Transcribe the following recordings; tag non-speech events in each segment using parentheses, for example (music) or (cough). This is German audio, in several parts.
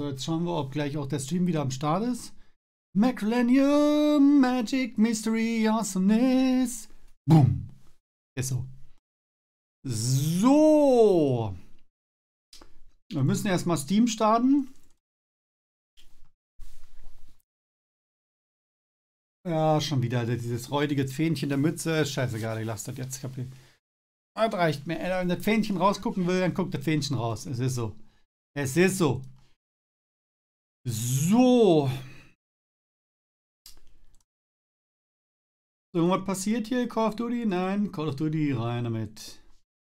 So, jetzt schauen wir, ob gleich auch der Stream wieder am Start ist. Macrolenium, Magic, Mystery, Awesomeness. Boom. Ist so. So. Wir müssen erstmal Steam starten. Ja, schon wieder dieses räudige Fähnchen der Mütze. Scheißegal, ich lasse das jetzt. Ich hab das reicht mir. Wenn das Fähnchen rausgucken will, dann guckt das Fähnchen raus. Es ist so. Es ist so. So. So, was passiert hier? Call of Duty? Nein, Call of Duty rein damit.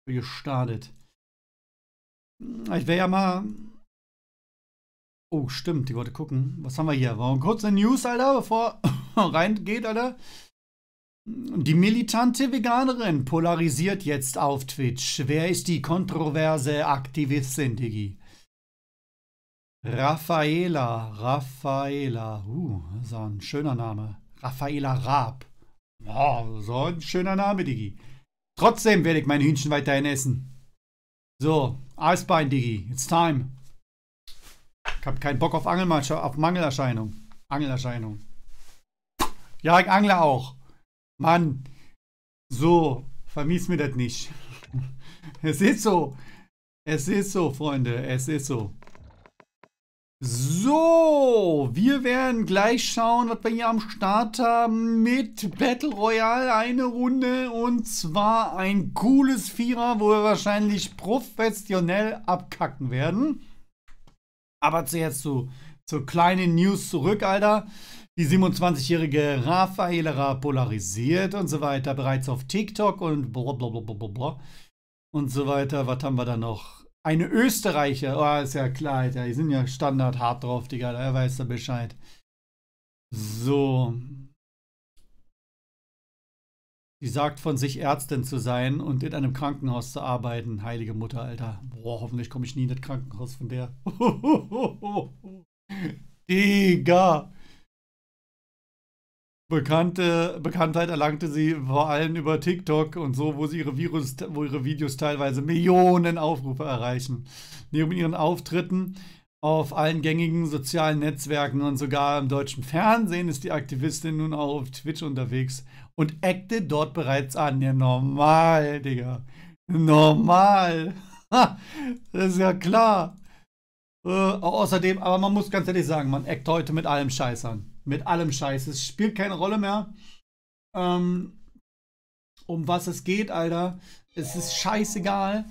Gestartet. Ich wäre ja mal. Oh, stimmt, ich wollte gucken. Was haben wir hier? Warum kurz eine News, Alter, bevor (laughs) reingeht, Alter? Die militante Veganerin polarisiert jetzt auf Twitch. Wer ist die kontroverse Aktivistin, Digi? Raffaela, Raffaela, uh, das ist ein schöner Name. Raffaela Raab. Oh, so ein schöner Name, Digi. Trotzdem werde ich mein Hühnchen weiterhin essen. So, Eisbein, Digi, it's time. Ich habe keinen Bock auf, auf Mangelerscheinung. Angelerscheinung. Ja, ich angle auch. Mann, so, vermies mir das nicht. (laughs) es ist so. Es ist so, Freunde, es ist so. So, wir werden gleich schauen, was wir hier am Start haben mit Battle Royale. Eine Runde und zwar ein cooles Vierer, wo wir wahrscheinlich professionell abkacken werden. Aber zuerst zu, zu kleinen News zurück, Alter. Die 27-jährige Raffaela polarisiert und so weiter, bereits auf TikTok und blablabla und so weiter. Was haben wir da noch? Eine Österreicher, oh, ist ja klar, Alter. Die sind ja standard hart drauf, Digga. Er weiß da Bescheid. So. Sie sagt von sich Ärztin zu sein und in einem Krankenhaus zu arbeiten. Heilige Mutter, Alter. Boah, hoffentlich komme ich nie in das Krankenhaus von der. (laughs) Digga. Bekannte, Bekanntheit erlangte sie vor allem über TikTok und so, wo sie ihre, Virus, wo ihre Videos teilweise Millionen Aufrufe erreichen. Neben ihren Auftritten auf allen gängigen sozialen Netzwerken und sogar im deutschen Fernsehen ist die Aktivistin nun auch auf Twitch unterwegs und acte dort bereits an. Ja, normal, Digga. Normal. das ist ja klar. Äh, außerdem, aber man muss ganz ehrlich sagen, man ackt heute mit allem Scheiß an mit allem Scheiß. Es spielt keine Rolle mehr, ähm, um was es geht, Alter. Es ist scheißegal.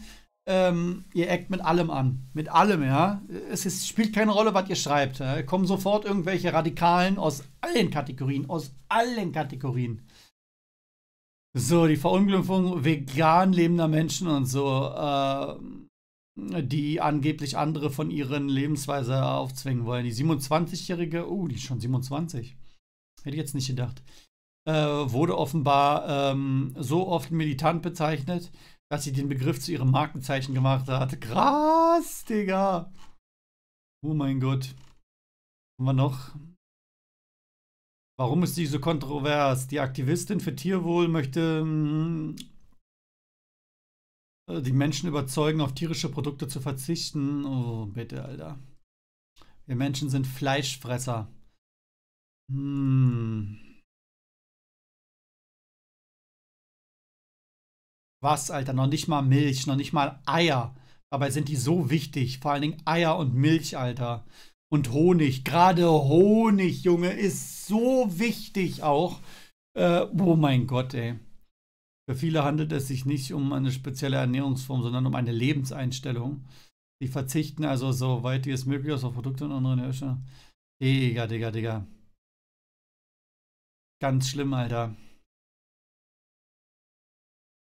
Ähm, ihr eckt mit allem an. Mit allem, ja. Es ist, spielt keine Rolle, was ihr schreibt. Ja. Kommen sofort irgendwelche Radikalen aus allen Kategorien. Aus allen Kategorien. So, die Verunglimpfung vegan lebender Menschen und so. Äh, die angeblich andere von ihren Lebensweise aufzwingen wollen. Die 27-Jährige, oh, die ist schon 27. Hätte ich jetzt nicht gedacht. Äh, wurde offenbar ähm, so oft militant bezeichnet, dass sie den Begriff zu ihrem Markenzeichen gemacht hat. Krass, Digga. Oh mein Gott. Haben wir noch? Warum ist die so kontrovers? Die Aktivistin für Tierwohl möchte hm, die Menschen überzeugen, auf tierische Produkte zu verzichten. Oh, bitte, Alter. Wir Menschen sind Fleischfresser. Hm. Was, Alter? Noch nicht mal Milch, noch nicht mal Eier. Dabei sind die so wichtig. Vor allen Dingen Eier und Milch, Alter. Und Honig. Gerade Honig, Junge, ist so wichtig auch. Äh, oh mein Gott, ey. Für viele handelt es sich nicht um eine spezielle Ernährungsform, sondern um eine Lebenseinstellung. Die verzichten also so weit wie es möglich ist auf Produkte und andere Nährstoffe. Digga, Digga, Digga. Ganz schlimm, Alter.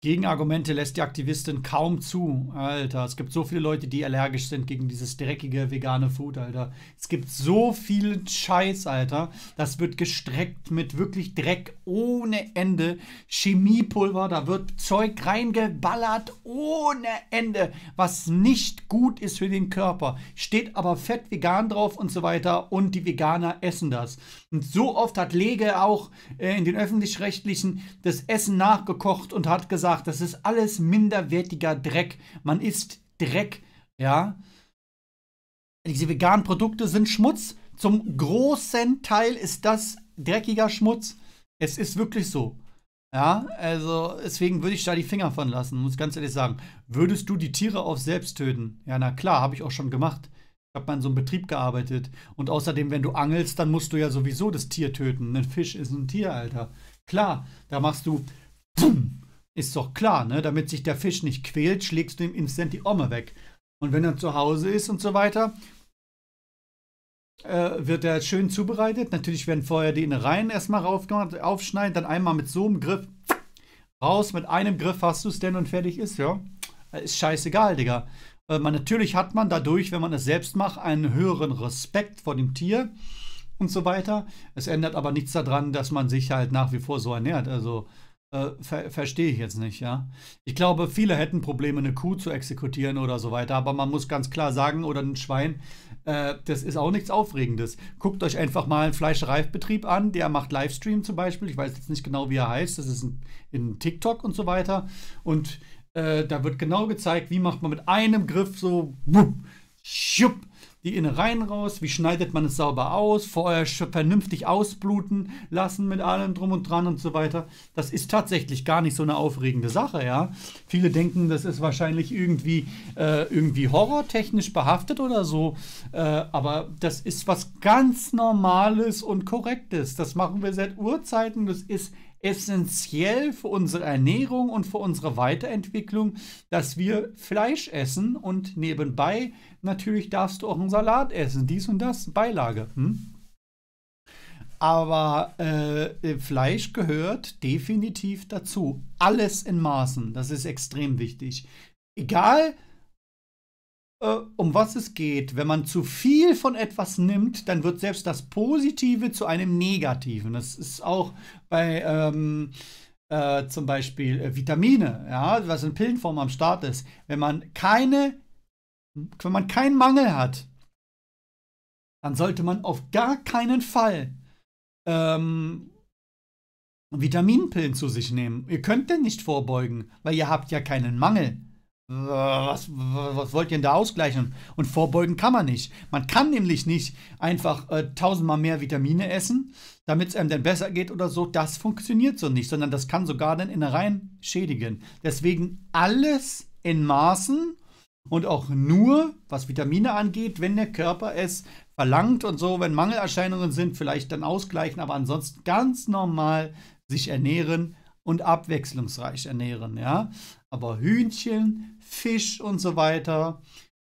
Gegenargumente lässt die Aktivistin kaum zu. Alter, es gibt so viele Leute, die allergisch sind gegen dieses dreckige vegane Food, Alter. Es gibt so viel Scheiß, Alter. Das wird gestreckt mit wirklich Dreck ohne Ende. Chemiepulver, da wird Zeug reingeballert ohne Ende, was nicht gut ist für den Körper. Steht aber fett vegan drauf und so weiter und die Veganer essen das. Und so oft hat Lege auch äh, in den öffentlich-rechtlichen das Essen nachgekocht und hat gesagt, gesagt, das ist alles minderwertiger Dreck. Man isst Dreck, ja. diese veganen Produkte sind Schmutz. Zum großen Teil ist das dreckiger Schmutz. Es ist wirklich so. Ja, also deswegen würde ich da die Finger von lassen, muss ganz ehrlich sagen. Würdest du die Tiere auch selbst töten? Ja, na klar, habe ich auch schon gemacht. Ich habe mal in so einem Betrieb gearbeitet. Und außerdem, wenn du angelst, dann musst du ja sowieso das Tier töten. Ein Fisch ist ein Tier, Alter. Klar, da machst du. Pum, ist doch klar, ne? Damit sich der Fisch nicht quält, schlägst du ihm instant die Omme weg. Und wenn er zu Hause ist und so weiter, äh, wird er schön zubereitet. Natürlich werden vorher die Innereien erstmal raufgemacht, aufschneiden, dann einmal mit so einem Griff raus. Mit einem Griff hast du es denn und fertig ist, ja. Ist scheißegal, Digga. Äh, man, natürlich hat man dadurch, wenn man es selbst macht, einen höheren Respekt vor dem Tier und so weiter. Es ändert aber nichts daran, dass man sich halt nach wie vor so ernährt. Also äh, ver Verstehe ich jetzt nicht, ja. Ich glaube, viele hätten Probleme, eine Kuh zu exekutieren oder so weiter, aber man muss ganz klar sagen, oder ein Schwein, äh, das ist auch nichts Aufregendes. Guckt euch einfach mal einen Fleischereibetrieb an, der macht Livestream zum Beispiel. Ich weiß jetzt nicht genau, wie er heißt, das ist in, in TikTok und so weiter. Und äh, da wird genau gezeigt, wie macht man mit einem Griff so, wupp, schupp, die Innereien raus, wie schneidet man es sauber aus, vorher vernünftig ausbluten lassen mit allem drum und dran und so weiter. Das ist tatsächlich gar nicht so eine aufregende Sache, ja. Viele denken, das ist wahrscheinlich irgendwie, äh, irgendwie horrortechnisch behaftet oder so, äh, aber das ist was ganz Normales und Korrektes. Das machen wir seit Urzeiten, das ist essentiell für unsere Ernährung und für unsere Weiterentwicklung, dass wir Fleisch essen und nebenbei natürlich darfst du auch einen Salat essen, dies und das, Beilage. Hm? Aber äh, Fleisch gehört definitiv dazu. Alles in Maßen. Das ist extrem wichtig. Egal, um was es geht. Wenn man zu viel von etwas nimmt, dann wird selbst das Positive zu einem Negativen. Das ist auch bei ähm, äh, zum Beispiel äh, Vitamine, ja, was in Pillenform am Start ist. Wenn man keine, wenn man keinen Mangel hat, dann sollte man auf gar keinen Fall ähm, Vitaminpillen zu sich nehmen. Ihr könnt denn nicht vorbeugen, weil ihr habt ja keinen Mangel. Was, was, wollt ihr denn da ausgleichen? Und vorbeugen kann man nicht. Man kann nämlich nicht einfach äh, tausendmal mehr Vitamine essen, damit es einem dann besser geht oder so. Das funktioniert so nicht, sondern das kann sogar den Innereien schädigen. Deswegen alles in Maßen und auch nur, was Vitamine angeht, wenn der Körper es verlangt und so, wenn Mangelerscheinungen sind, vielleicht dann ausgleichen, aber ansonsten ganz normal sich ernähren und abwechslungsreich ernähren, ja. Aber Hühnchen, Fisch und so weiter,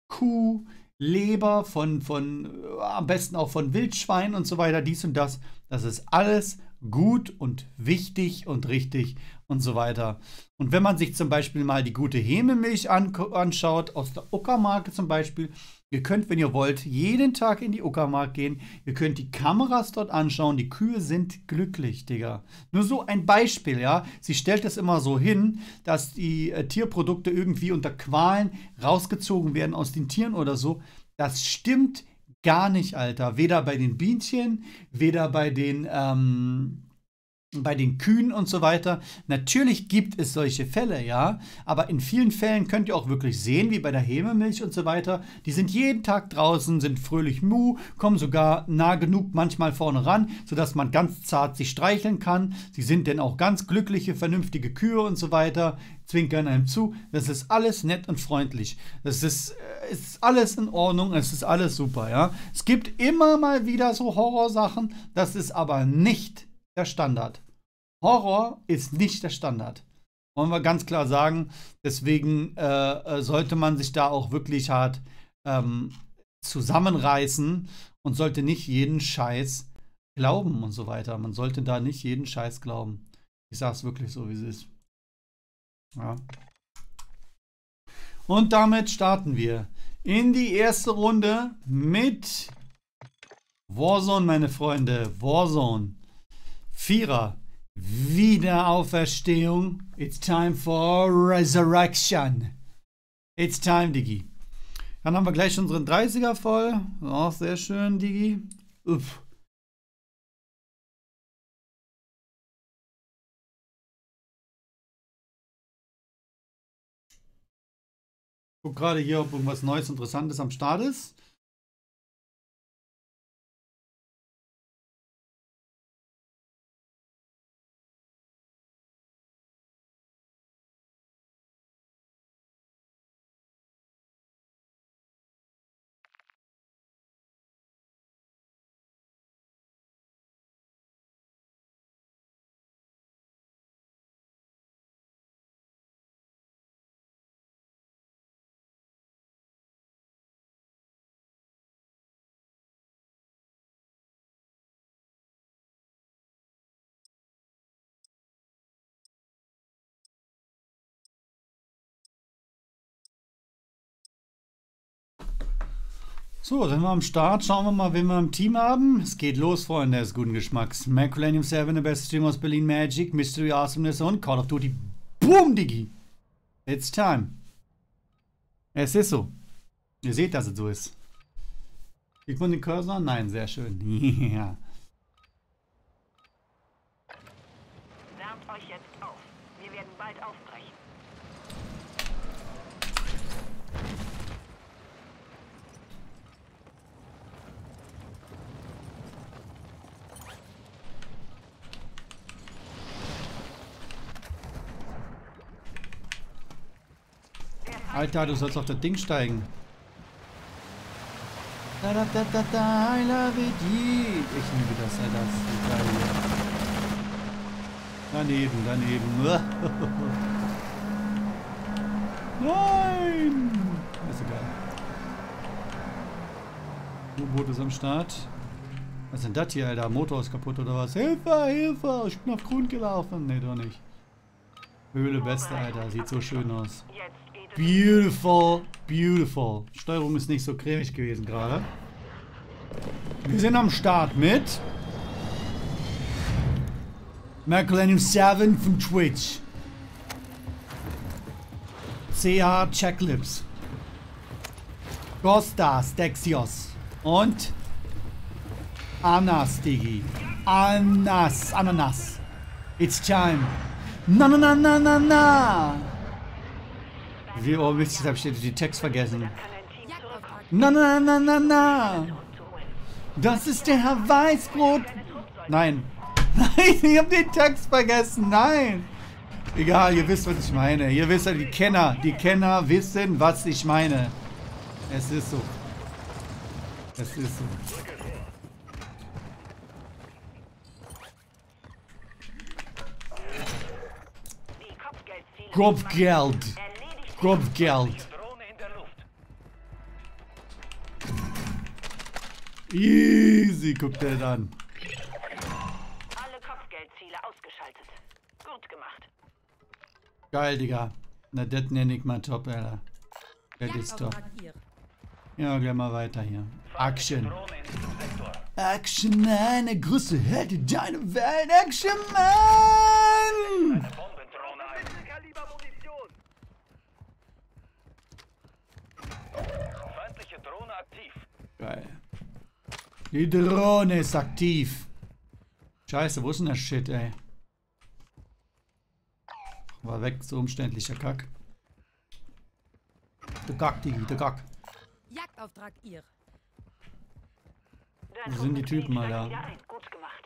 Kuh, Leber von, von äh, am besten auch von Wildschwein und so weiter, dies und das, das ist alles gut und wichtig und richtig und so weiter. Und wenn man sich zum Beispiel mal die gute Hememilch anschaut, aus der Uckermarke zum Beispiel, Ihr könnt, wenn ihr wollt, jeden Tag in die Uckermark gehen. Ihr könnt die Kameras dort anschauen. Die Kühe sind glücklich, Digga. Nur so ein Beispiel, ja. Sie stellt es immer so hin, dass die äh, Tierprodukte irgendwie unter Qualen rausgezogen werden aus den Tieren oder so. Das stimmt gar nicht, Alter. Weder bei den Bienchen, weder bei den ähm, bei den Kühen und so weiter. Natürlich gibt es solche Fälle, ja, aber in vielen Fällen könnt ihr auch wirklich sehen, wie bei der Hememilch und so weiter, die sind jeden Tag draußen, sind fröhlich mu, kommen sogar nah genug manchmal vorne ran, sodass man ganz zart sich streicheln kann. Sie sind denn auch ganz glückliche, vernünftige Kühe und so weiter, zwinkern einem zu. Das ist alles nett und freundlich. Das ist, äh, ist alles in Ordnung, es ist alles super, ja. Es gibt immer mal wieder so Horrorsachen, das ist aber nicht der Standard. Horror ist nicht der Standard. Wollen wir ganz klar sagen. Deswegen äh, äh, sollte man sich da auch wirklich hart ähm, zusammenreißen und sollte nicht jeden Scheiß glauben und so weiter. Man sollte da nicht jeden Scheiß glauben. Ich sage es wirklich so, wie es ist. Ja. Und damit starten wir in die erste Runde mit Warzone, meine Freunde. Warzone. Vierer. Wiederauferstehung. It's time for resurrection. It's time, Digi. Dann haben wir gleich unseren 30er voll. Auch sehr schön, Digi. Uff. Guck gerade hier, ob irgendwas Neues, Interessantes am Start ist. So, sind wir am Start. Schauen wir mal, wen wir im Team haben. Es geht los, Freunde des guten Geschmacks. Maculanium 7, der beste Team aus Berlin Magic, Mystery Awesomeness und Call of Duty. Boom, Diggi! It's time. Es ist so. Ihr seht, dass es so ist. Sieht man den Cursor? Nein, sehr schön. (laughs) ja. Wärmt euch jetzt auf. Wir werden bald aufbrechen. Alter, du sollst auf das Ding steigen. Da, da, da, da, da, I love it. Ich liebe das, Alter. Das ist geil. Daneben, daneben. (laughs) Nein! Ist egal. U-Boot ist am Start. Was ist denn das hier, Alter? Motor ist kaputt oder was? Hilfe, Hilfe! Ich bin auf Grund gelaufen. Nee, doch nicht. Höhle beste, Alter. Sieht so schön aus. Jetzt Beautiful, beautiful. Steuerung ist nicht so cremig gewesen gerade. Wir sind am Start mit Merclanium 7 von Twitch. CH Checklips. Costas Dexios. Und Anas, Digi. Anas, Ananas. It's time. Na na na na na na. Wie, oh jetzt hab ich den Text vergessen. Na na na na na. Das ist der Herr Weißbrot. Nein. (laughs) Nein, ich hab den Text vergessen. Nein. Egal, ihr wisst, was ich meine. Ihr wisst, die Kenner, die Kenner wissen, was ich meine. Es ist so. Es ist so. Kopfgeld. Kopfgeld. Easy, guckt er dann. Alle Kopfgeldziele ausgeschaltet. Gut gemacht. Geil, Digga. Na, das nenne ich mal top, Alter. Das ist top. Ja, gleich mal weiter hier. Action. Action größte Held in deiner Welt. Action Man! Bombendrohne ein. Kaliber Munition. Feindliche Drohne aktiv. Geil. Die Drohne ist aktiv. Scheiße, wo ist denn der Shit, ey? War weg, so umständlicher Kack. Der Kack, Digi, der Kack. Jagdauftrag ihr. Wo sind die Typen, Alter? Gut gemacht.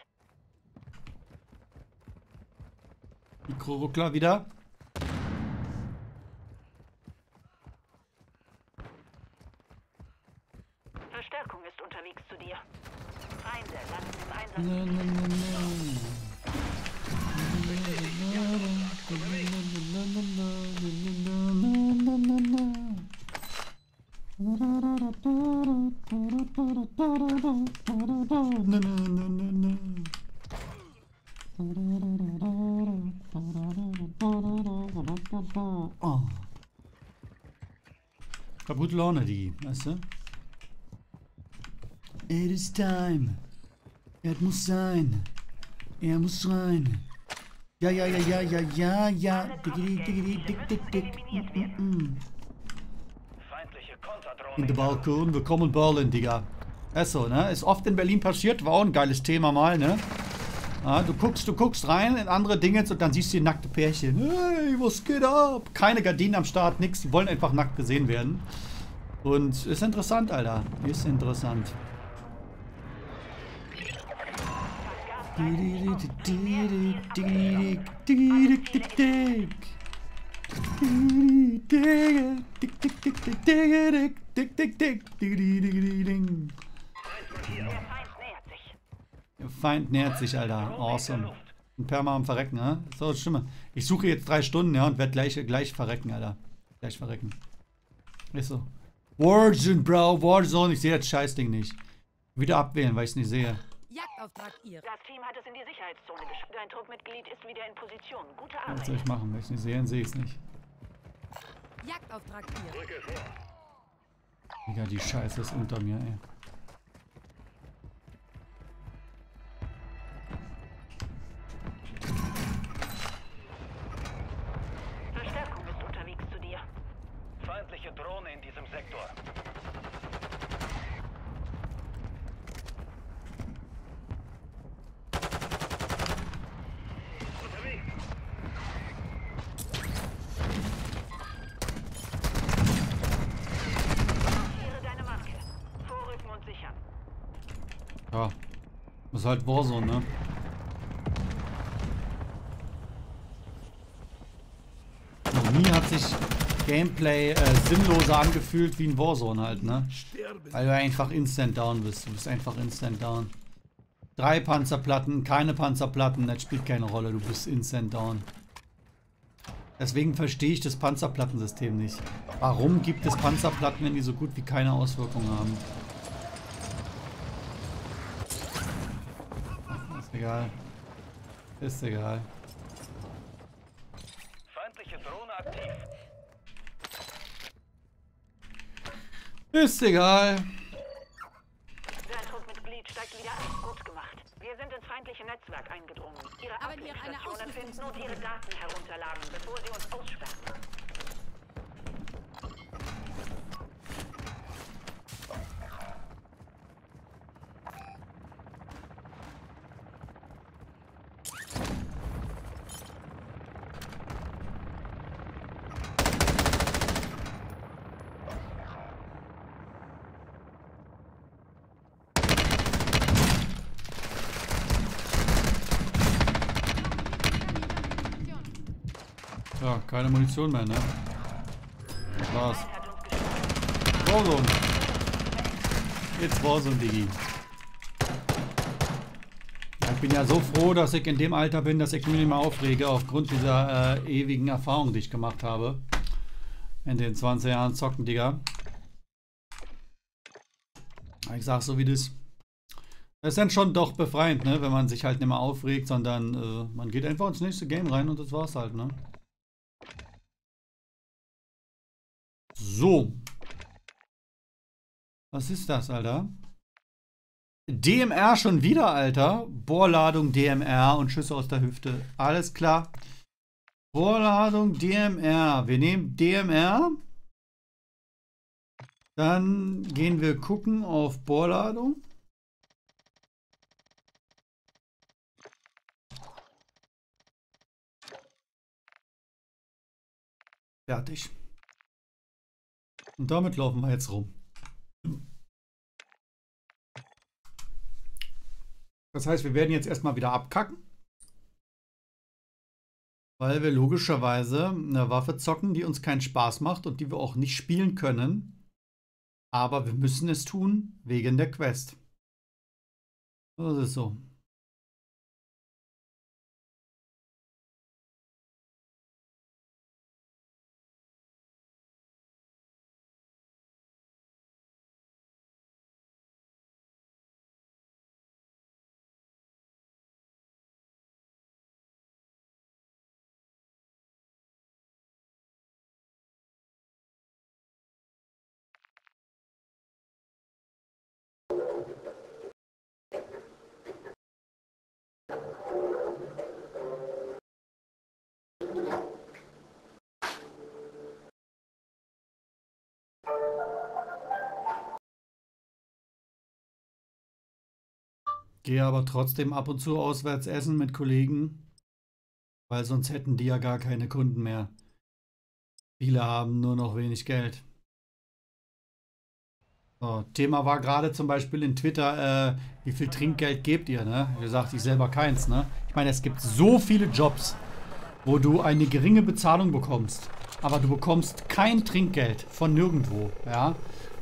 Mikroruckler wieder. Verstärkung ist unterwegs zu dir. Feinde landen im Einsatz. Na, na, na, na. Oh. Hab gute Laune, die, weißt du? It is time. Er muss sein. Er muss rein. Ja, ja, ja, ja, ja, ja, ja. Diggity, diggity, dick, dick, dick. Mm. In der Balkon, wir kommen ballen, Digga. Ist so, ne? Ist oft in Berlin passiert, war auch ein geiles Thema mal, ne? Ja, du guckst, du guckst rein in andere Dinge und dann siehst du die nackte Pärchen. Hey, was geht ab? Keine Gardinen am Start, nix. Die wollen einfach nackt gesehen werden. Und ist interessant, Alter. Ist interessant. Der Feind nähert sich. Alter. Awesome. Ein Perma am Verrecken, ne? So, Stimme. Ich suche jetzt drei Stunden, ja, und werde gleich, gleich verrecken, Alter. Gleich verrecken. Ist so. Warzone, Bro, Warzone. Ich sehe das Scheißding nicht. Wieder abwählen, weil ich es nicht sehe. Jagdauftrag ihr. Das Team hat es in die Sicherheitszone geschafft. Dein Truppmitglied ist wieder in Position. Gute Was Arbeit. soll ich machen? Wenn ich es nicht sehe, dann sehe ich es nicht. Jagdauftrag ihr. Digga, die Scheiße ist unter mir, ey. Verstärkung ist unterwegs zu dir. Feindliche Drohne in diesem Sektor. Markiere deine Marke. Vorrücken und sichern. Ja. Das ist halt Warzone, ne? Noch nie hat sich Gameplay äh, sinnloser angefühlt wie ein Warzone halt, ne? Weil du einfach instant down bist. Du bist einfach instant down. Drei Panzerplatten, keine Panzerplatten, das spielt keine Rolle. Du bist instant down. Deswegen verstehe ich das Panzerplattensystem nicht. Warum gibt es Panzerplatten, wenn die so gut wie keine Auswirkungen haben? Ach, ist egal. Ist egal. Feindliche Drohne aktiv. Ist egal. Dein Truppmitglied steigt wieder ein. Gut gemacht. Wir sind ins feindliche Netzwerk eingedrungen. Ihre Uplink-Stationen finden und ihre Daten herunterladen, bevor sie uns aussperren. Ja, keine Munition mehr, ne? War's. Warzone. Jetzt Warzone, Digi. Ich bin ja so froh, dass ich in dem Alter bin, dass ich mich nicht mehr aufrege aufgrund dieser äh, ewigen Erfahrung, die ich gemacht habe. In den 20 Jahren zocken, Digga. Ich sag so wie das. Das ist dann schon doch befreiend, ne? Wenn man sich halt nicht mehr aufregt, sondern äh, man geht einfach ins nächste Game rein und das war's halt, ne? So. Was ist das, Alter? DMR schon wieder, Alter. Bohrladung DMR und Schüsse aus der Hüfte. Alles klar. Bohrladung DMR. Wir nehmen DMR. Dann gehen wir gucken auf Bohrladung. Fertig. Und damit laufen wir jetzt rum. Das heißt, wir werden jetzt erstmal wieder abkacken. Weil wir logischerweise eine Waffe zocken, die uns keinen Spaß macht und die wir auch nicht spielen können. Aber wir müssen es tun, wegen der Quest. Das ist so. Gehe aber trotzdem ab und zu auswärts essen mit Kollegen, weil sonst hätten die ja gar keine Kunden mehr. Viele haben nur noch wenig Geld. So, Thema war gerade zum Beispiel in Twitter, äh, wie viel Trinkgeld gebt ihr, ne? Wie gesagt, ich selber keins, ne? Ich meine, es gibt so viele Jobs, wo du eine geringe Bezahlung bekommst, aber du bekommst kein Trinkgeld von nirgendwo, ja?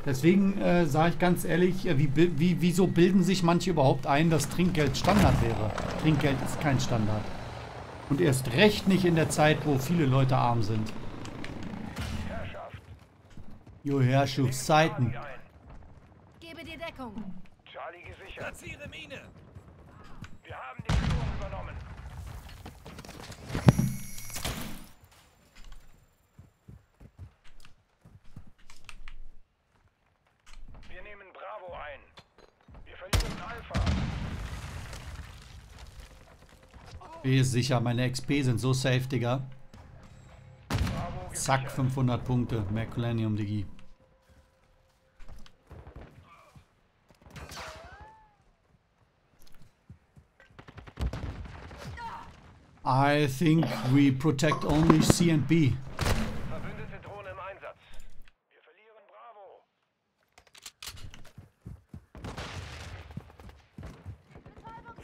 Deswegen äh, sage ich ganz ehrlich, äh, wie, wie, wieso bilden sich manche überhaupt ein, dass Trinkgeld Standard wäre? Trinkgeld ist kein Standard. Und erst recht nicht in der Zeit, wo viele Leute arm sind. Herrschaft. Jo Herrschaftszeiten. Gebe dir Deckung. Charlie gesichert. Platziere Mine! Wir haben die Führung übernommen. Ist sicher. Meine XP sind so safe, Digga. Zack, gesichert. 500 Punkte. Merculanium, Diggi. I think we protect only C and B. Verbündete Drohne im Einsatz. Wir verlieren Bravo.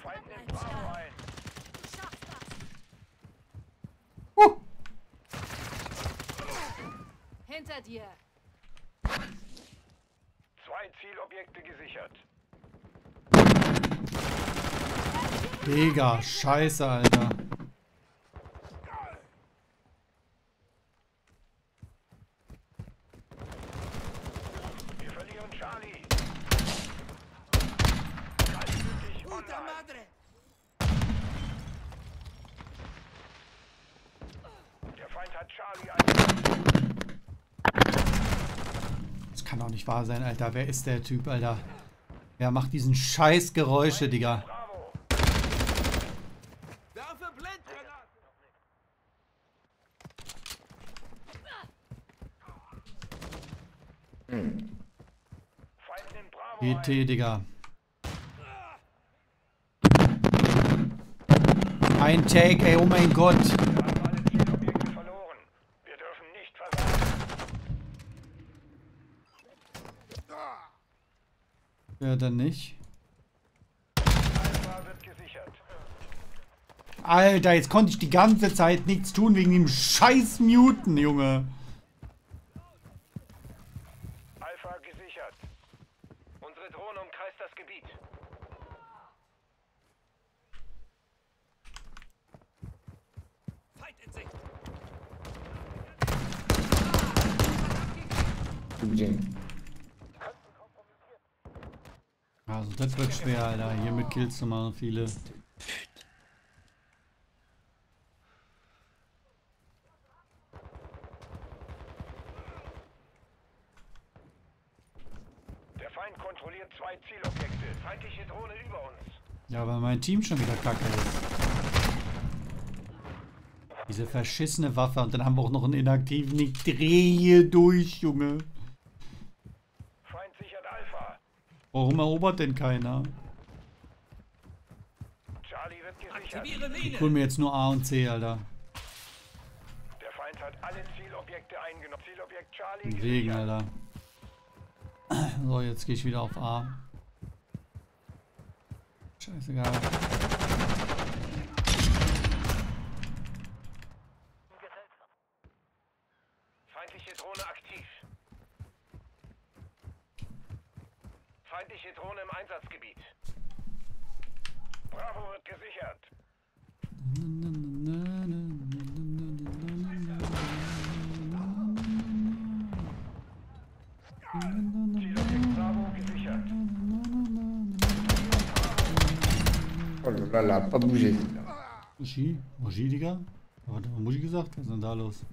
Feind nimmt Bravo ein. Du schaffst das. Huh. Hinter dir. Zwei Zielobjekte gesichert. Digga, scheiße, Alter. Wir verlieren Charlie. Kaltblütig online. Der Feind hat Charlie eingenommen. Das kann doch nicht wahr sein, Alter. Wer ist der Typ, Alter? Wer macht diesen scheiß Geräusche, Digga? GT, ein. Digga. Ein Take, ey, oh mein Gott. Wir haben alle Zielobjekte verloren. Wir dürfen nicht versagen. Ja, dann nicht. Alter, jetzt konnte ich die ganze Zeit nichts tun wegen dem scheiß Muten, Junge. Alpha gesichert. Unsere Drohne umkreist das Gebiet. Feind in Sicht! Also, das wird schwer, Alter. Hier mit Kills zu machen, viele. Der Feind kontrolliert zwei Zielobjekte. Feindliche Drohne über uns. Ja, weil mein Team schon wieder kacke ist. Diese verschissene Waffe und dann haben wir auch noch einen inaktiven. Ich drehe durch, Junge. Feind sichert Alpha. Warum erobert denn keiner? Charlie wird gesichert. Aktiviere Mine! Ich hol mir jetzt nur A und C, Alter. Der Feind hat alle Zielobjekte eingenommen. Zielobjekt Charlie Wegen. Alter. So, jetzt gehe ich wieder auf A. Scheißegal. Feindliche Drohne aktiv. Feindliche Drohne im Einsatzgebiet. Bravo wird gesichert. Zielobjekt Bravo gesichert. Oh là là, pas bougé. Muschi? Muschi, Digga? Warte, was Muschi gesagt? Was ist denn da los?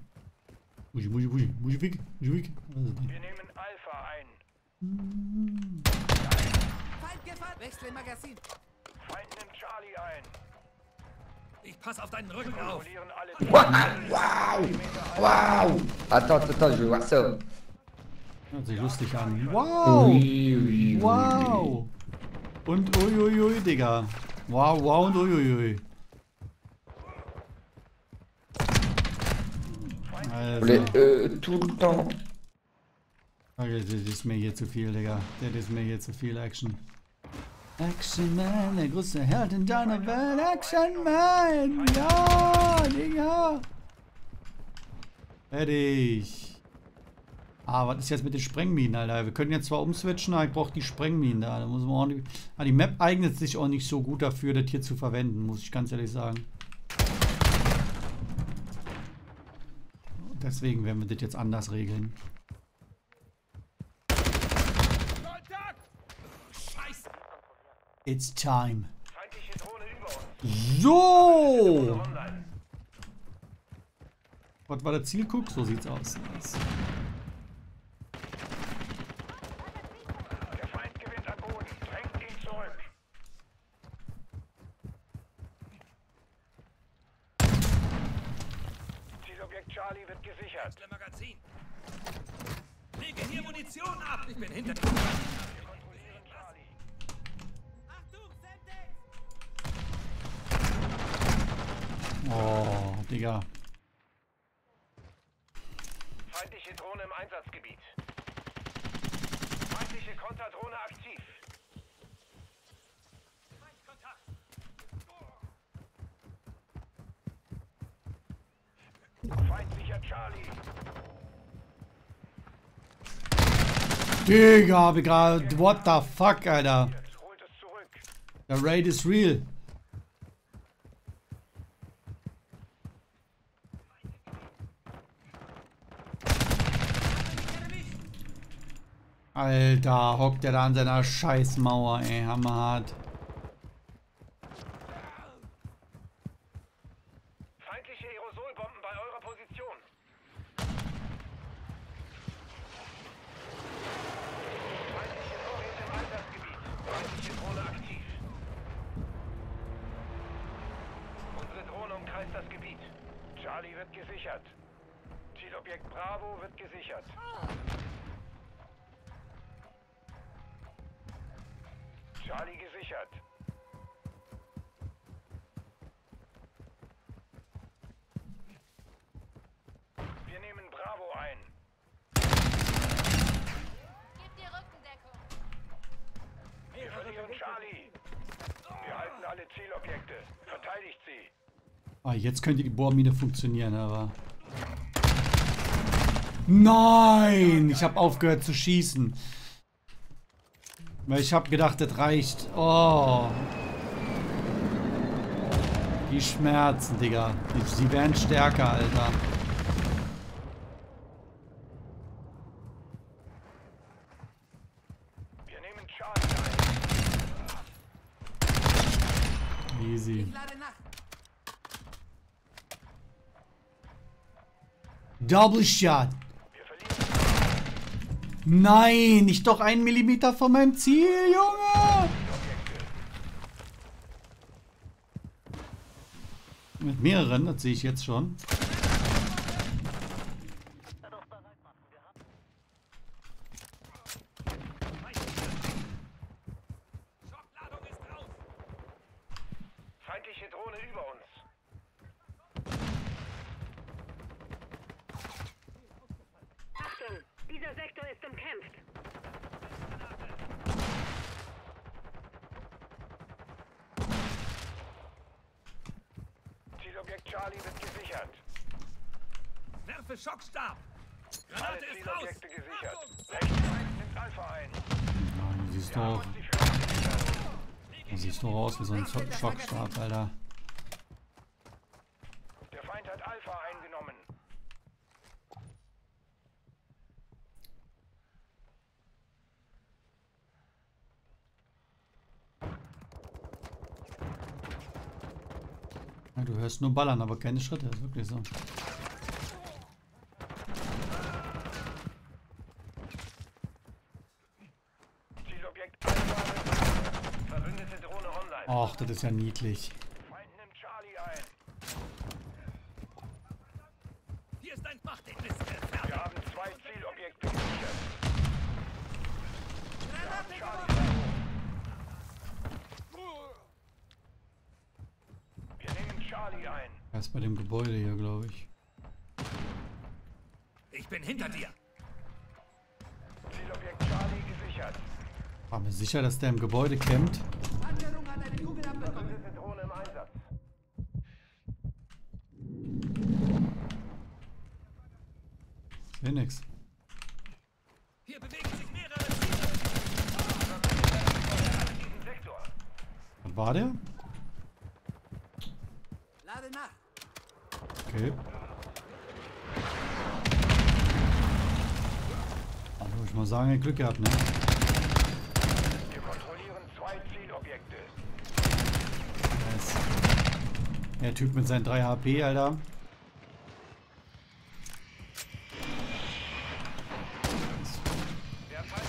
Muschi, Muschi, Muschi. Muschi weg. Muschi weg. Was? Wir nehmen Alpha ein. Feind gefallen! Wechsle Magazin! Feind nimmt Charlie ein. Ich pass auf deinen Rücken auf! Wow! Wow! Attends, attends, je vais voir ça. Hört sich lustig an. Wow! Wow! Und uiuiui, Digga. Wow, wow und uiuiui. Also, temps. okay, das ist mir hier zu viel, Digga. Das ist mir hier zu viel Action. Action Man, der größte Held in deiner Welt. Action Man! Ja, Digga! Fertig. Ah, was ist jetzt mit den Sprengminen, Alter? Wir können jetzt zwar umswitchen, aber ich brauche die Sprengminen da. Da muss man ordentlich. Ah, die Map eignet sich auch nicht so gut dafür, das hier zu verwenden, muss ich ganz ehrlich sagen. Deswegen werden wir das jetzt anders regeln. It's time. So! Was war der Zielguck? So sieht's aus. Nice. Der Feind gewinnt an Boden. Drängt ihn zurück. Charlie wird gesichert. Wechsle Magazin. Lege hier Munition ab. Ich bin hinter dir. Wir kontrollieren Charlie. Achtung, Semtex! Oh, Digga. Feindliche Drohne im Einsatzgebiet. Feindliche Konterdrohne aktiv. Kontakt. Feindlicher Charlie. Digga, hab ich gerade. What the fuck, Alter? Der Raid ist real. Alter, hockt der da an seiner Scheißmauer, ey, hammerhart. Feindliche Aerosolbomben bei eurer Position. Feindliche Vorräte im Einsatzgebiet. Feindliche Drohne aktiv. Unsere Drohne umkreist das Gebiet. Charlie wird gesichert. Zielobjekt Bravo wird gesichert. Charlie gesichert. Ah, jetzt könnte die Bohrmine funktionieren, aber... Nein! Ich habe aufgehört zu schießen. Weil ich habe gedacht, das reicht. Oh. Die Schmerzen, Digga. Sie werden stärker, Alter. Wir nehmen Charlie ein. Easy. Lade nach. Double Shot. Nein, nicht doch einen Millimeter von meinem Ziel, Junge. Mit mehreren, das sehe ich jetzt schon. Schockladung ist drauf. Feindliche Drohne über uns. Achtung, dieser Sektor ist umkämpft. Zielobjekt Charlie wird gesichert. Werfe Schockstab. Alle Granate ist raus. Zielobjekte gesichert. Achtung, Rechts nimmt Alpha ein. Nein, du siehst doch, Die Führung gesichert. du siehst doch aus wie so ein Zo- Schockstab, Alter. Der Feind hat Alpha eingenommen. Ja, du hörst nur Ballern, aber keine Schritte. Ist wirklich so. Zielobjekt Alpha. Verbündete Drohne online. Ach, das ist ja niedlich. Hier ist ein Machthinweis. Wir haben zwei Zielobjekte. Wir nehmen Charlie ein. Er ist bei dem Gebäude hier, glaube ich. Ich bin hinter dir. Zielobjekt Charlie gesichert. War mir sicher, dass der im Gebäude campt. Annäherung an eine Kugel abbekommen. Verbündete Drohne im Einsatz. Sehe nix. Hier bewegen sich mehrere Ziele. Diesen Sektor. Was war der? Lade nach. Okay. Also, würde ich mal sagen, Glück gehabt, ne? Wir kontrollieren zwei Zielobjekte. Nice. Der Typ mit seinen 3 HP, Alter.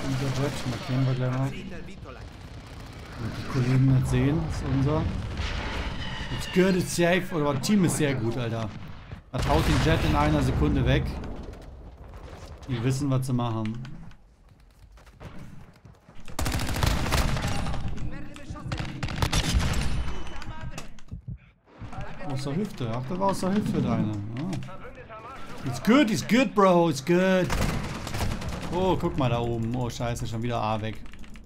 Unser Brett, markieren wir gleich mal. Die Kollegen das sehen, das ist unser. It's good, it's safe, oder Team ist sehr gut, Alter. Das haut den Jet in einer Sekunde weg. Die wissen, was sie machen. Aus der Hüfte. Ach, da war aus der Hüfte deine. Ah. It's good, it's good, bro, it's good. Oh, guck mal da oben. Oh, scheiße, schon wieder A weg.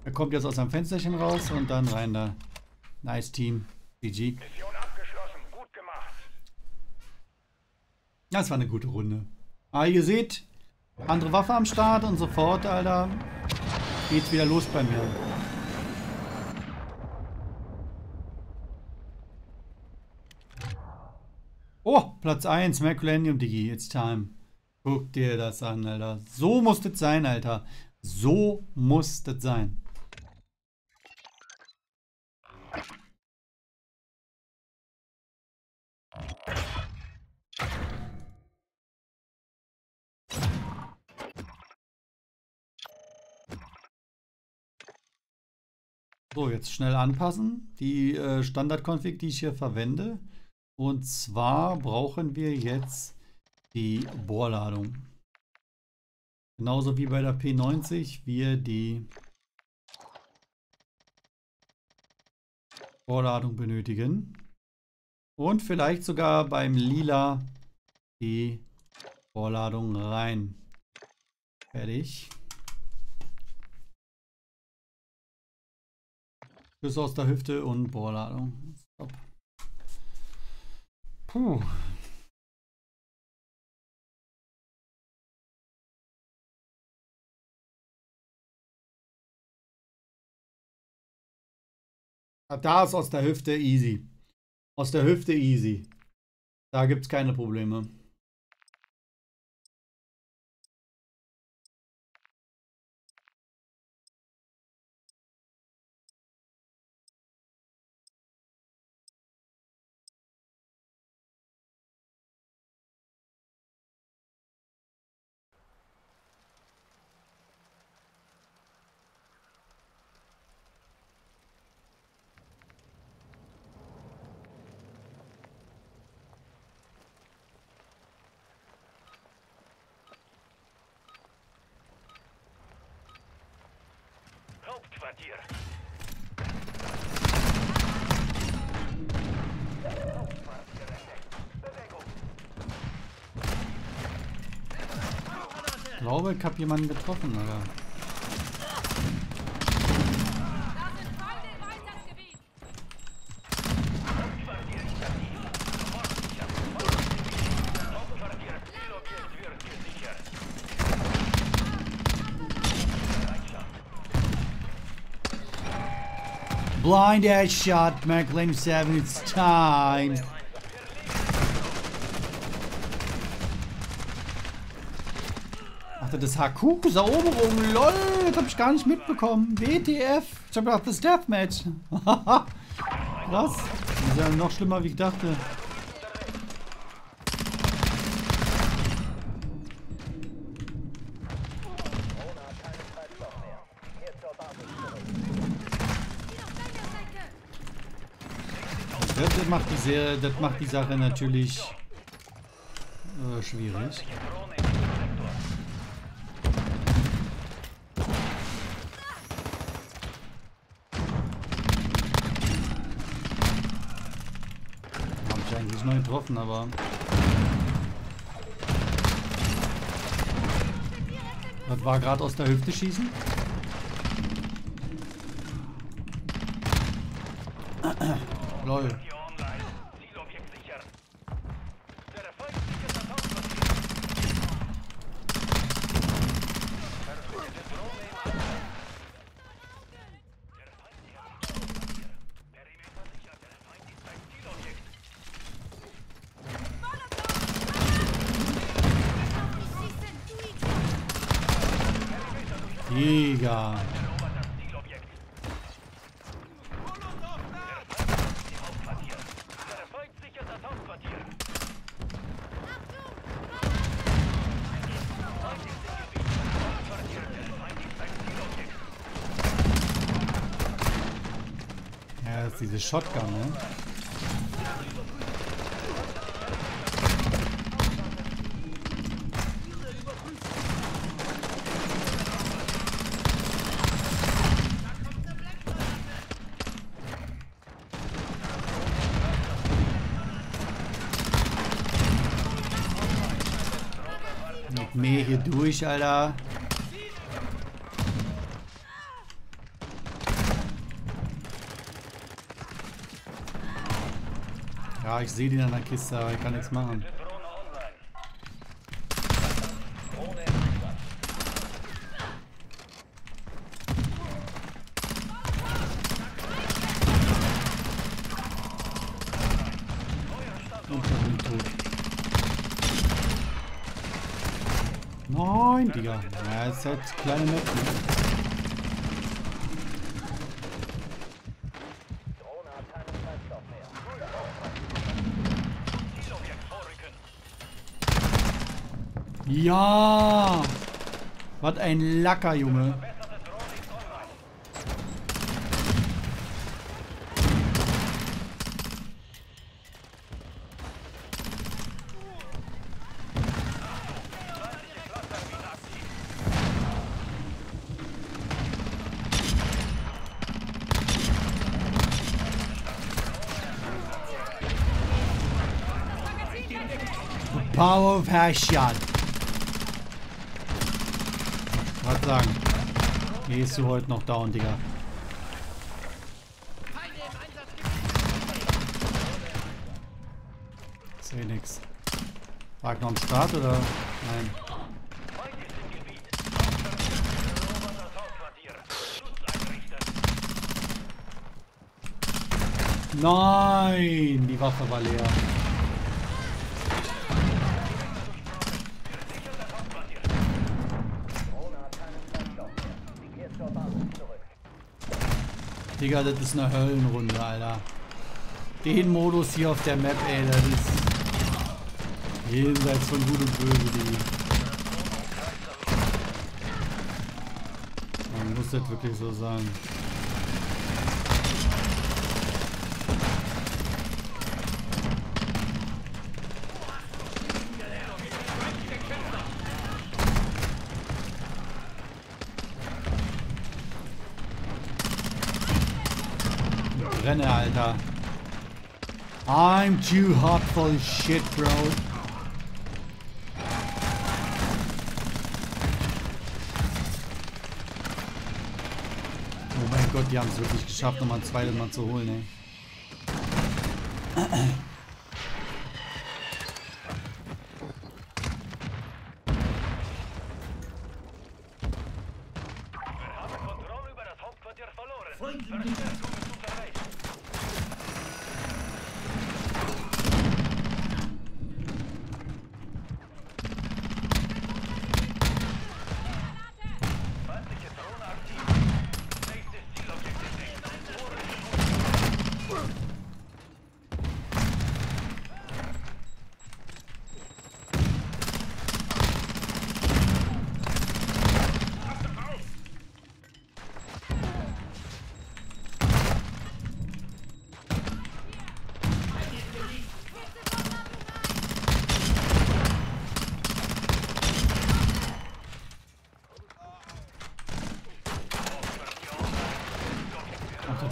Er kommt jetzt aus seinem Fensterchen raus und dann rein da. Nice Team. GG. Mission abgeschlossen. Gut gemacht. Das war eine gute Runde. Ah, ihr seht, andere Waffe am Start und sofort, Alter, geht's wieder los bei mir. Oh, Platz 1, Merculanium Digi, it's time. Guck dir das an, Alter. So muss das sein, Alter. So muss das sein. So, jetzt schnell anpassen. Die äh, Standard-Config, die ich hier verwende. Und zwar brauchen wir jetzt die Bohrladung. Genauso wie bei der P90 wir die Bohrladung benötigen. Und vielleicht sogar beim Lila die Bohrladung rein. Fertig. Bis aus der Hüfte und Bohrladung. Stop. Puh. Da ist aus der Hüfte easy. Aus der Hüfte easy. Da gibt es keine Probleme. Hauptquartier. Ich glaube, ich habe jemanden getroffen, Alter. Da sind Feinde im Einsatzgebiet. Hauptquartier. Zielobjekt wird gesichert. Blind ass shot, McLean 7, it's time. Ach, das ist HQ, Eroberung, lol, das hab ich gar nicht mitbekommen. WTF, ich hab gedacht, das Deathmatch. (laughs) Krass, das ist ja noch schlimmer, wie ich dachte. Das, das, macht die Serie, das macht die Sache natürlich äh, schwierig. Hab ich eigentlich noch getroffen, aber. Das war gerade aus der Hüfte schießen. Shotgun, ne? Mit mir hier durch, Alter. Ich sehe den an der Kiste, aber ich kann nichts machen. Nein, Digga. Ja, ist halt kleine Map. Ne? Drohne hat keinen Treibstoff mehr. Zielobjekt vorrücken. Ja! Was ein Lacker, Junge. Power of Headshot. Was sagen? Gehst du heute noch down, Digga? Seh nix. War ich noch am Start oder? Nein. Ist. Nein! Die Waffe war leer. Drohne hat keinen Treibstoff mehr. Sie kehrt zur Basis zurück. Digga, das ist eine Höllenrunde, Alter. Den Modus hier auf der Map, ey, das ist jenseits von Gut und Böse, Digga. Man muss das wirklich so sagen. Too hot for this shit, bro. Oh mein Gott, die haben es wirklich geschafft, nochmal ein zweites Mal zu holen, ey.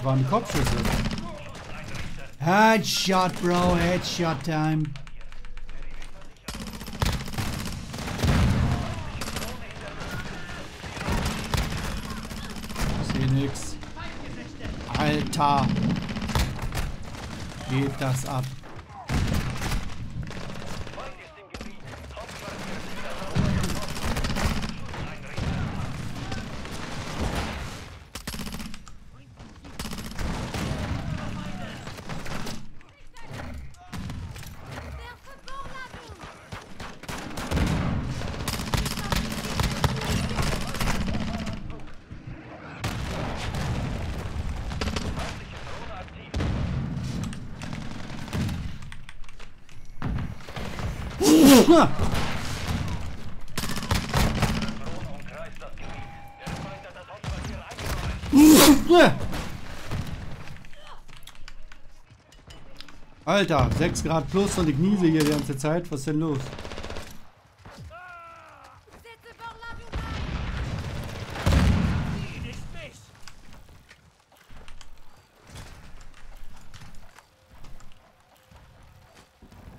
Waren Kopfschüsse. Headshot, Bro, Headshot Time. Ich. Alter. Geht das ab. Feind ist im Gebiet. Hauptquartier ist wieder sauber. Schutz einrichten. Feindliche Drohne aktiv. Drohne umkreist das Gebiet. Der Feind hat das Hauptquartier eingenommen. Alter, 6 Grad plus und ich niese hier die ganze Zeit. Was ist denn los? Setze Vorladung ein! Nicht mich!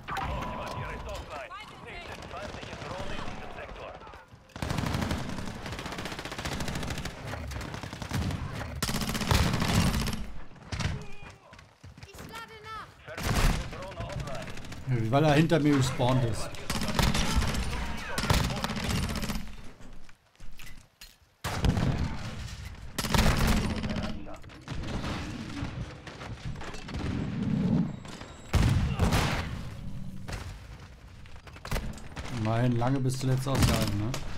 Hauptquartier ist offline. Nächste feindliche Drohne in diesem ich, weil er hinter mir gespawnt ist. Immerhin lange bis zuletzt ausgehalten, ne?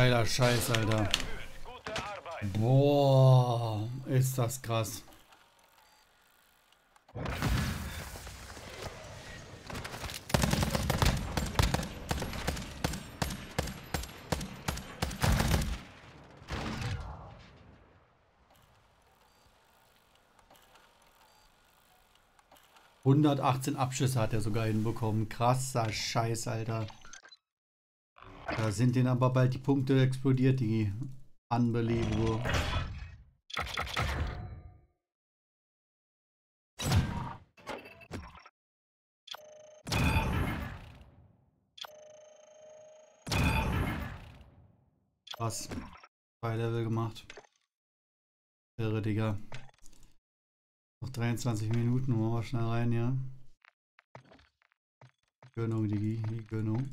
Geiler Scheiß, Alter. Boah, ist das krass. ...118 Abschüsse hat er sogar hinbekommen. Krasser Scheiß, Alter. Da sind denen aber bald die Punkte explodiert, die Unbelievable. Was? Zwei Level gemacht. Irre, Digga. Noch 23 Minuten, wollen wir schnell rein, ja? Gönnung, Digi, die Gönnung.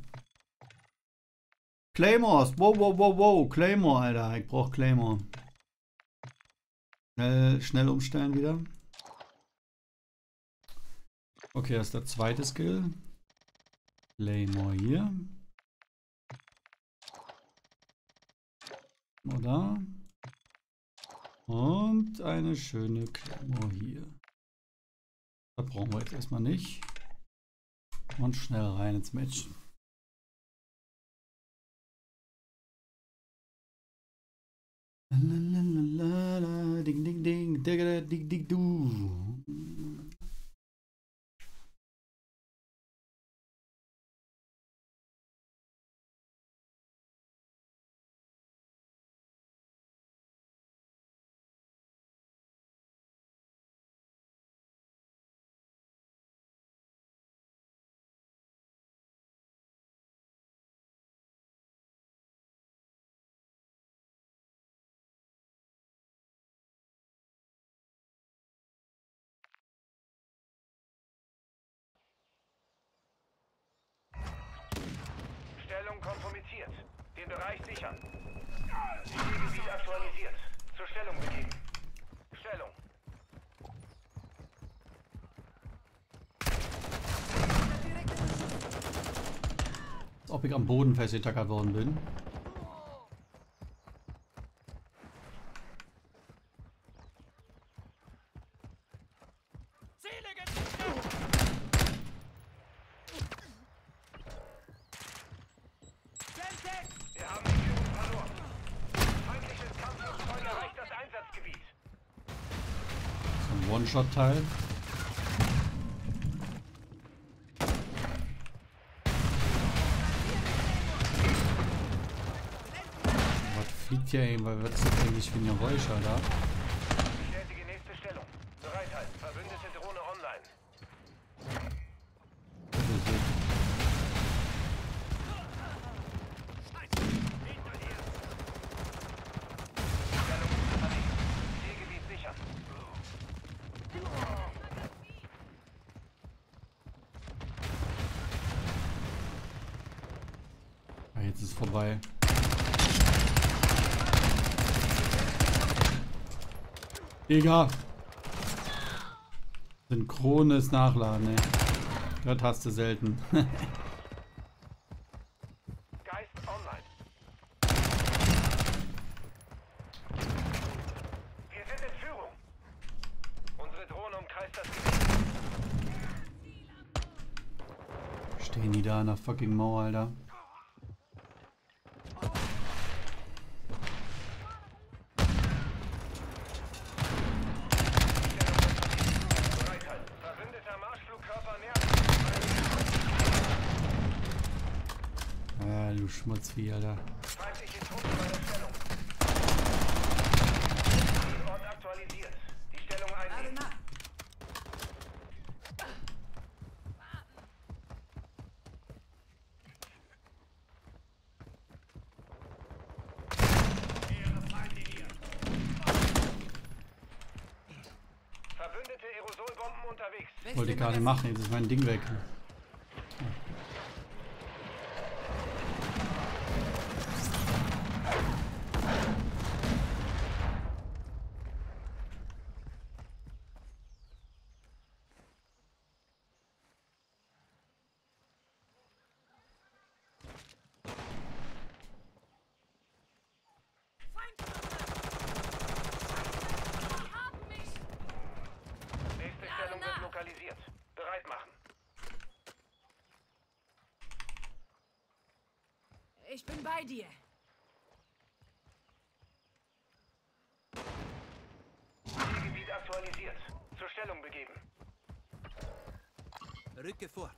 Claymores, wow, wow, wow, wow, Claymore, Alter, ich brauch Claymore. Schnell, schnell umstellen wieder. Okay, das ist der zweite Skill. Claymore hier. Oder? Und eine schöne Claymore hier. Das brauchen wir jetzt erstmal nicht. Und schnell rein ins Match. Lalalala, Ding, ding, ding, digga, dig, dig, du. Bereich sichern. Zielgebiet aktualisiert. Zur Stellung begeben. Stellung. Ob ich am Boden festgetackert worden bin. Ziele gesichert! Semtex! Wir haben die Führung verloren. Feindliches Kampfflugzeug erreicht das Einsatzgebiet. So ein One-Shot-Teil. Was fliegt hier eben? Was ist das eigentlich für ein Geräusch, Alter? Bestätige nächste Stellung. Bereithalten. Verbündete Drohne online. Das ist es. Stellung verlegt. Zielgebiet sichern. Ah, jetzt ist vorbei. Digga! Synchrones Nachladen, ey. Das hast du selten. (laughs) Geist online. Wir sind in Führung. Unsere Drohne umkreist das Gebiet. Stehen die da an der fucking Mauer, Alter. Bereithalten. Verbündeter Marschflugkörper nähert sich. Ja, du Schmutzvieh, Alter. Feindliche Truppen bei der Stellung. Ort aktualisiert. Die Stellung einnehmen. Ihre Feinde hier! Verbündete Aerosolbomben unterwegs. Nicht machen, jetzt ist mein Ding weg. Haben mich! Nächste Stellung wird lokalisiert. Bereit machen. Ich bin bei dir. Zielgebiet aktualisiert. Zur Stellung begeben. Rücke vor!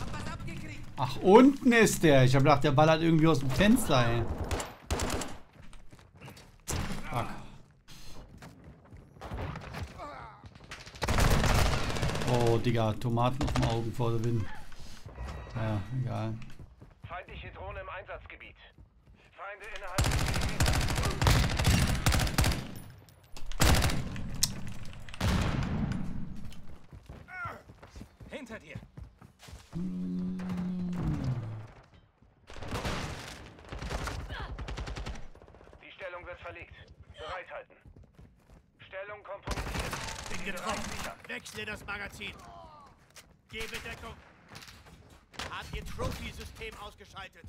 Hab was abgekriegt! Ach, unten ist der. Ich hab gedacht, der ballert irgendwie aus dem Fenster, ey. Fuck. Oh, Digga, Tomaten auf dem Augen vor der Wind. Ja, egal. Feindliche Drohne im Einsatzgebiet. Feinde innerhalb des Gebiets. Hinter dir! Die Stellung wird verlegt. Bereithalten. Stellung kompromittiert. Bin getroffen! Sicher. Wechsle das Magazin! Gebe Deckung! Habt ihr Trophy-System ausgeschaltet?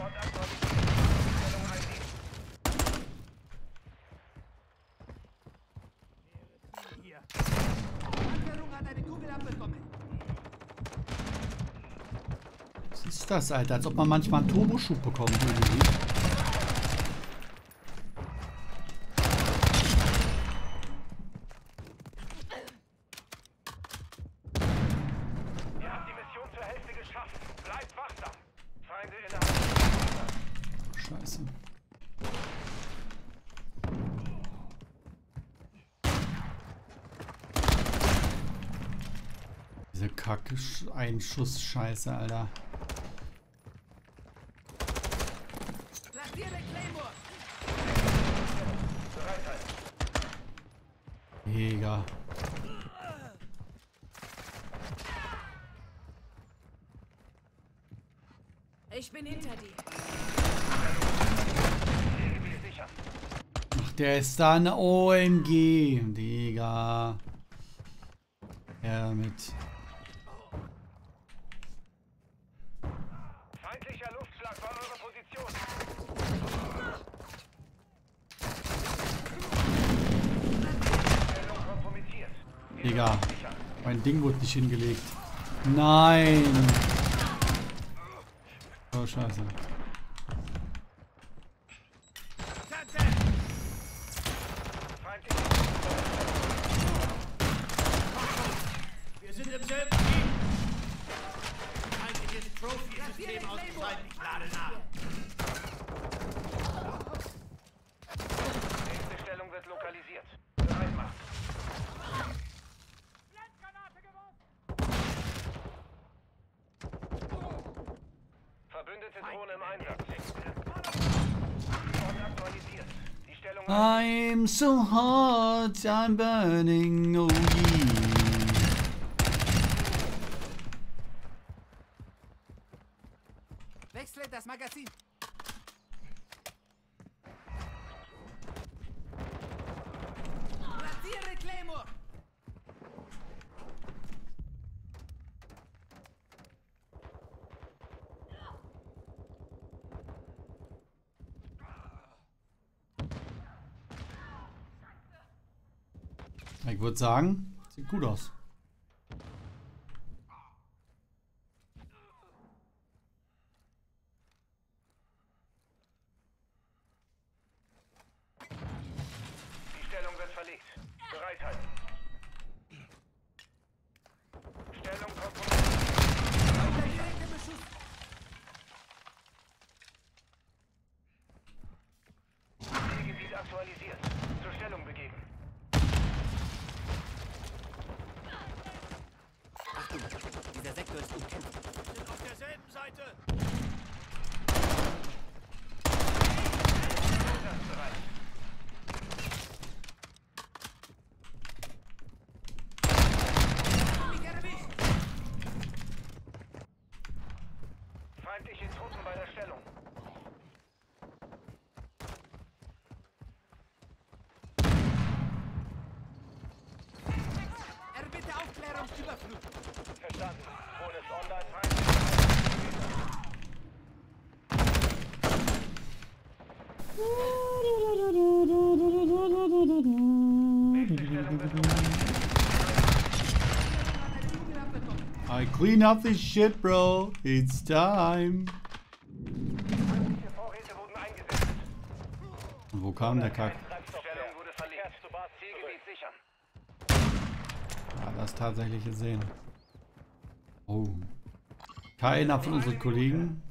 Ort aktualisiert. Stellung einnehmen. Hier! Panzerung hat eine Kugel abbekommen! Ist das, Alter? Als ob man manchmal einen Turboschub bekommt. Irgendwie. Ihr habt die Mission zur Hälfte geschafft. Bleibt wachsam. Feinde innerhalb. Scheiße. Diese kacke Sch- Einschuss-Scheiße, Alter. Platziere Claymore! Mega. Ich bin hinter dir. Sicher. Ach, der ist da eine OMG. Digga. Ja, mit. Feindlicher Luftschlag war eure Position. Digga. Mein Ding wurde nicht hingelegt. Nein. Oh, scheiße. So hot, I'm burning, oh yeah. Würde sagen, sieht gut aus. Die Stellung wird verlegt. Bereithalten. Stellung kompromittiert. Direkte Beschuss. Zielgebiet aktualisiert. Zur Stellung begeben. Achtung, dieser Sektor ist umkämpft. Wir sind auf derselben Seite. Einsatzbereit. Mich erwischt! Feindliche Truppen bei der Stellung. Erbitte Aufklärungsüberflug. Verstanden. Drohne ist online. Feindliche Nächste Stellung wird lokalisiert. I clean up this shit, bro. It's time. Feindliche Vorräte wurden eingesetzt. Und wo kam der Kack? Stellung wurde verlegt. Zielgebiet tatsächlich gesehen. Oh. Keiner von unseren Kollegen.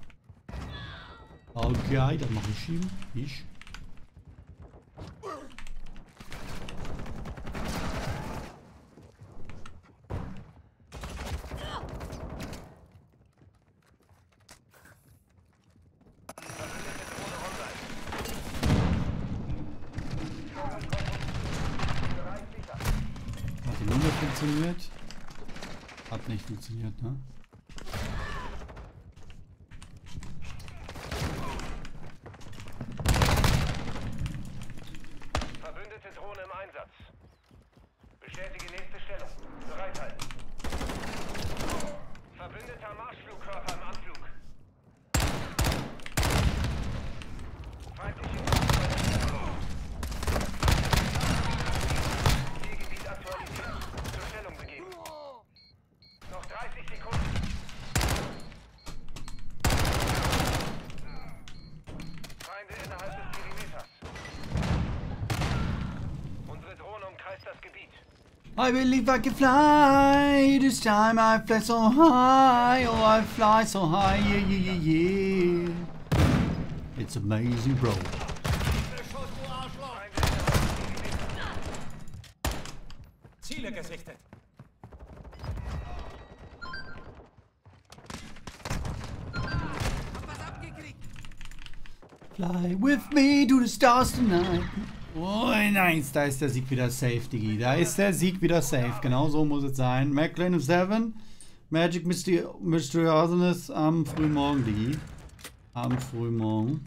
Okay, dann mache ich ihn. Ich. 20 лет, да? I believe I can fly. This time I fly so high. Oh, I fly so high. Yeah, yeah, yeah, yeah. It's amazing, bro. Ziele gesichtet. Hab was abgekriegt. Fly with me to the stars tonight. Oh, nice. Da ist der Sieg wieder safe, Digi. Da ist der Sieg wieder safe. Genau so muss es sein. McLean 7. Magic Mystery Mysteriousness am Frühmorgen, Digi. Am Frühmorgen.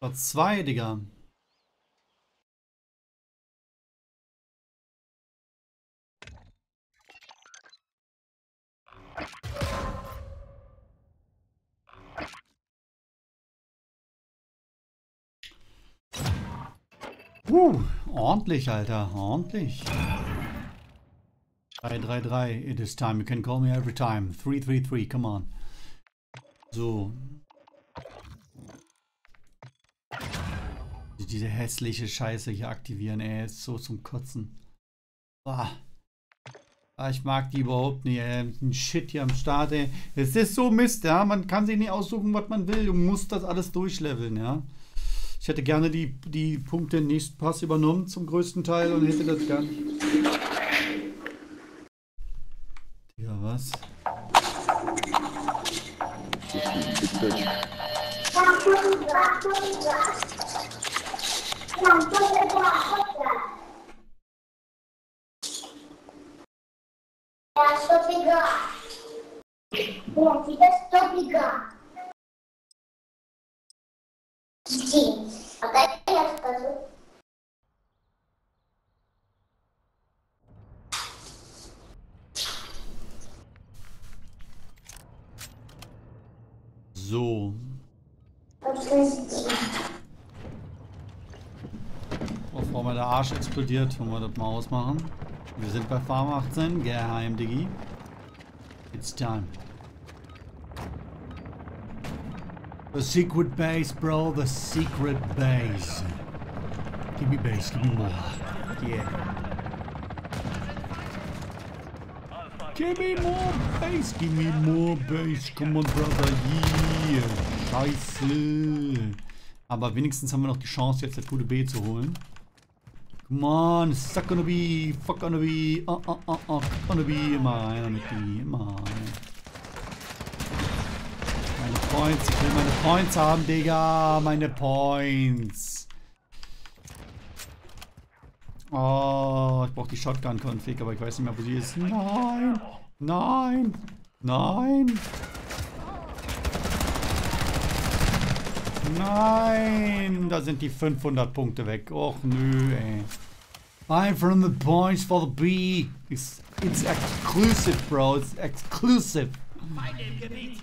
Platz 2, Digga. Uh, ordentlich, Alter. Ordentlich. 333. It is time. You can call me every time. 333. Come on. So. Diese hässliche Scheiße hier aktivieren, ey. Ist so zum Kotzen. Ah, ich mag die überhaupt nicht, ey. Ein Shit hier am Start, ey. Es ist so Mist, ja. Man kann sich nicht aussuchen, was man will. Du musst das alles durchleveln, ja. Ich hätte gerne die, die Punkte nächsten Pass übernommen zum größten Teil und hätte das gar nicht. Ja, was? É, só pegar. Bom, fica só pegar. Sim, até essa casa. So. Bevor mir der Arsch explodiert, wollen wir das mal ausmachen. Wir sind bei Farm 18, geheim, Diggi. It's time. The secret base, bro. The secret base. Give me base. Give me more. Yeah. Give me more base. Give me more base. Come on, brother. Yeah. Scheiße. Aber wenigstens haben wir noch die Chance, jetzt das gute B zu holen. Come on, suck gonna be, fuck gonna be, uh, uh, uh, uh, gonna be, immer rein mit die, immer rein. Points, ich will meine Points haben, Digga, meine Points. Oh, ich brauche die Shotgun-Config, aber ich weiß nicht mehr, wo sie ist. Nein, nein, nein. Nein, da sind die 500 Punkte weg. Och nö, ey. I'm from the points for the B. It's, it's exclusive, bro. It's exclusive. Im Gebiet.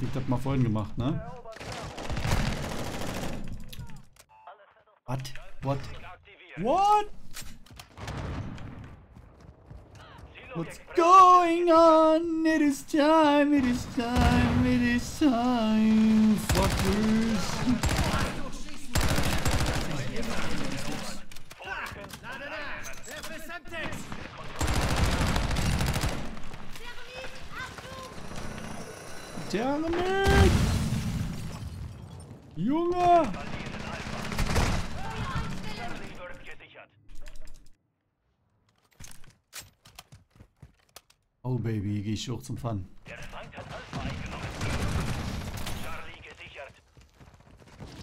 Ich das mal vorhin gemacht, ne? What? What? What? What's going on? It is time, it is time, it is time, fuckers. Lade nach. Werfe Semtex. Thermik! Junge! Oh Baby, hier gehe ich hoch zum Fun. Der Feind hat Alpha eingenommen. Charlie gesichert.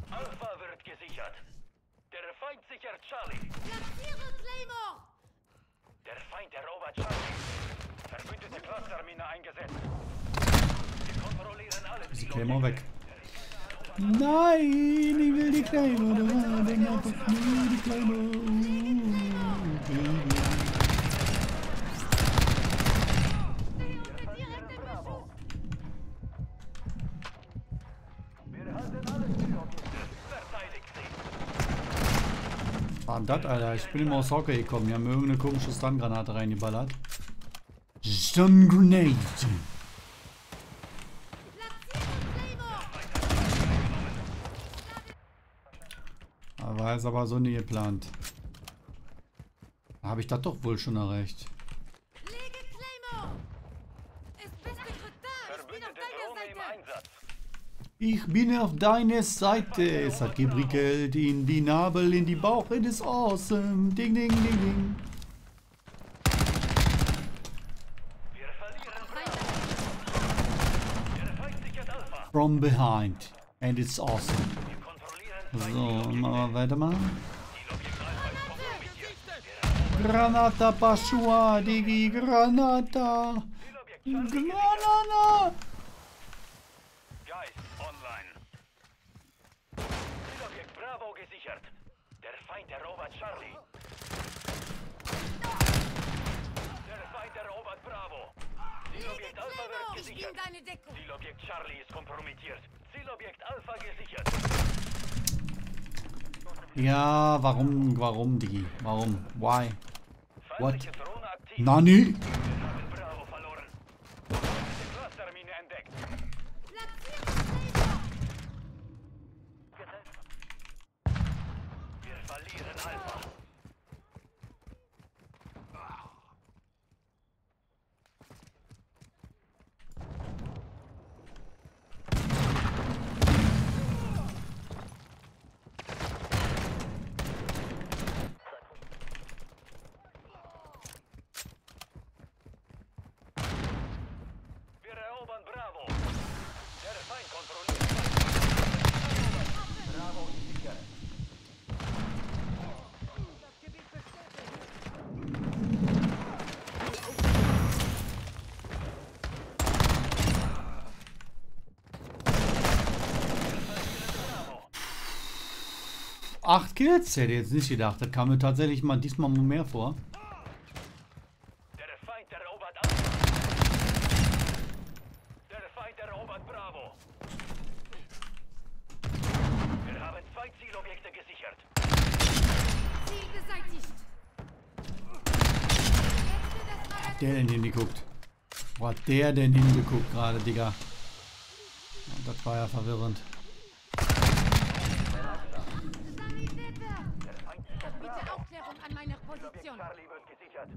Alpha wird gesichert. Der Feind sichert Charlie. Platziere Claymore! Der Feind erobert Charlie. Verbündete Clustermine eingesetzt. Ist die Claymore weg. Nein, ich will die Claymore, da war denn einfach nur die Claymore. War das, Alter? Ich bin immer aus Hockey gekommen. Die haben irgendeine komische Stun-Granate reingeballert. Stun Grenade. Da war es aber so nie geplant. Da habe ich das doch wohl schon erreicht. Ich bin auf deiner im Seite! Es hat geprickelt in die Nabel, in die Bauch. It is awesome. Ding, ding, ding, ding. From behind. And it's awesome. So, machen wir weiter mal. Kompromittiert. Granata Pashua, Digi, Granata. Granata. Geist online. Zielobjekt Bravo gesichert. Der Feind erobert Charlie. Der Feind erobert Bravo. Zielobjekt Alpha wird gesichert. deine Deckung! Zielobjekt Charlie ist kompromittiert. Zielobjekt Alpha gesichert. Ja, warum, warum, Digi? Warum? Why? Aktiv. Nani? Wir haben Bravo verloren. Feindliche Clustermine entdeckt. Platziere Claymore! Wir verlieren Alpha. Wir erobern Bravo. Der Feind kontrolliert. Bravo gesichert. Acht Kills? Hätte ich jetzt nicht gedacht. Das kam mir tatsächlich mal diesmal mal mehr vor. Der Feind erobert Alpha. Der Feind erobert Bravo. Wir haben zwei Zielobjekte gesichert. Ziel beseitigt! Der denn hingeguckt? Wo hat der denn hingeguckt gerade, Digga? Das war ja verwirrend. Sanitäter! Bitte Aufklärung an meiner Position! Charlie wird gesichert.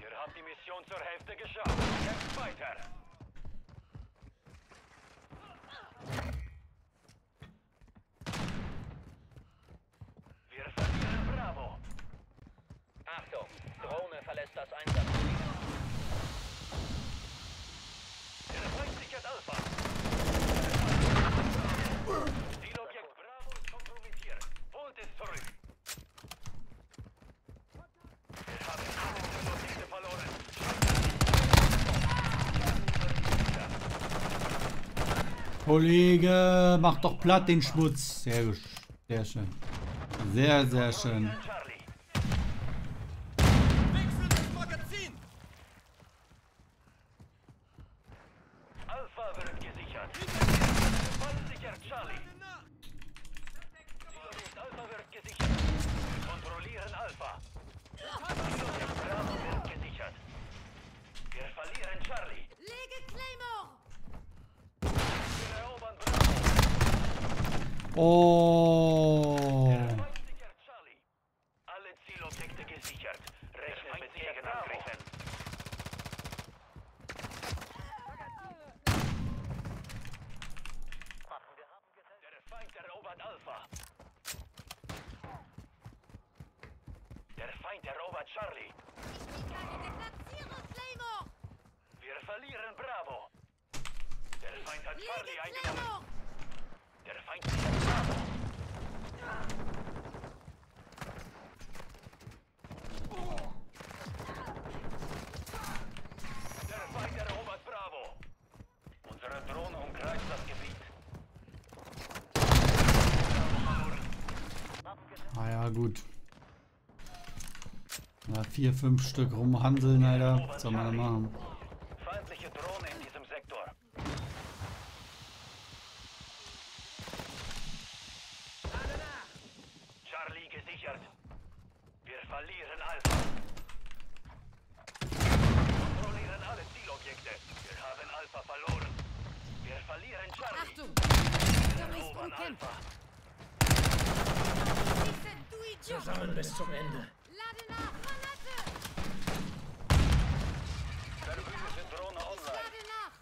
Ihr habt die Mission zur Hälfte geschafft. Kämpft weiter. Wir verlieren Bravo. Achtung, Drohne verlässt das Einsatzgebiet. Der Feind sichert Alpha. Zielobjekt Bravo ist kompromittiert. Holt es zurück. Wir haben alle Zielobjekte verloren. Kollege, mach doch platt den Schmutz. Sehr. Sehr schön. Sehr, sehr schön. Charlie. Wechsel das Magazin! Alpha wird gesichert. Feind sichert Charlie. Zielobjekt Alpha wird gesichert. Wir kontrollieren Alpha. Zielobjekt Bravo wird gesichert. Wir verlieren Charlie. Lege Claymore! Wir erobern Bravo. Oh. Feind sichert Charlie. Alle Zielobjekte gesichert. Rechnen mit Gegenangriffen. Der Feind erobert Alpha. Der Feind erobert Charlie. Platziere Claymore! Wir verlieren Bravo. Der Feind hat Charlie Lege eingenommen. Claymore! Der Feind sichert Bravo. Der Feind erobert Bravo. Unsere Drohne umkreist das Gebiet. Ah ja, gut. Ja, vier, fünf Stück rumhandeln, Alter. Was soll man da machen? Feindliche Drohne in diesem verlieren Alpha. Kontrollieren alle Zielobjekte. Wir haben Alpha verloren. Wir verlieren Charlie. Achtung! Sektor ist Erobern umkämpft. Alpha. Schießen, du Idiot! Zusammen bis zum Ende. Lade nach! Granate! Terroristische Drohne online. Lade nach!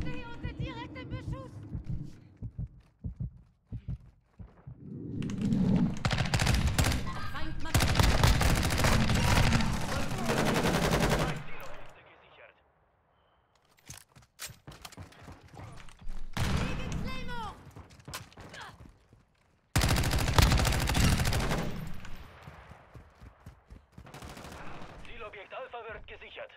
Stehe unter direktem Beschuss! Feind macht Zielobjekte gesichert. gegen Claymore! Zielobjekt Alpha wird gesichert.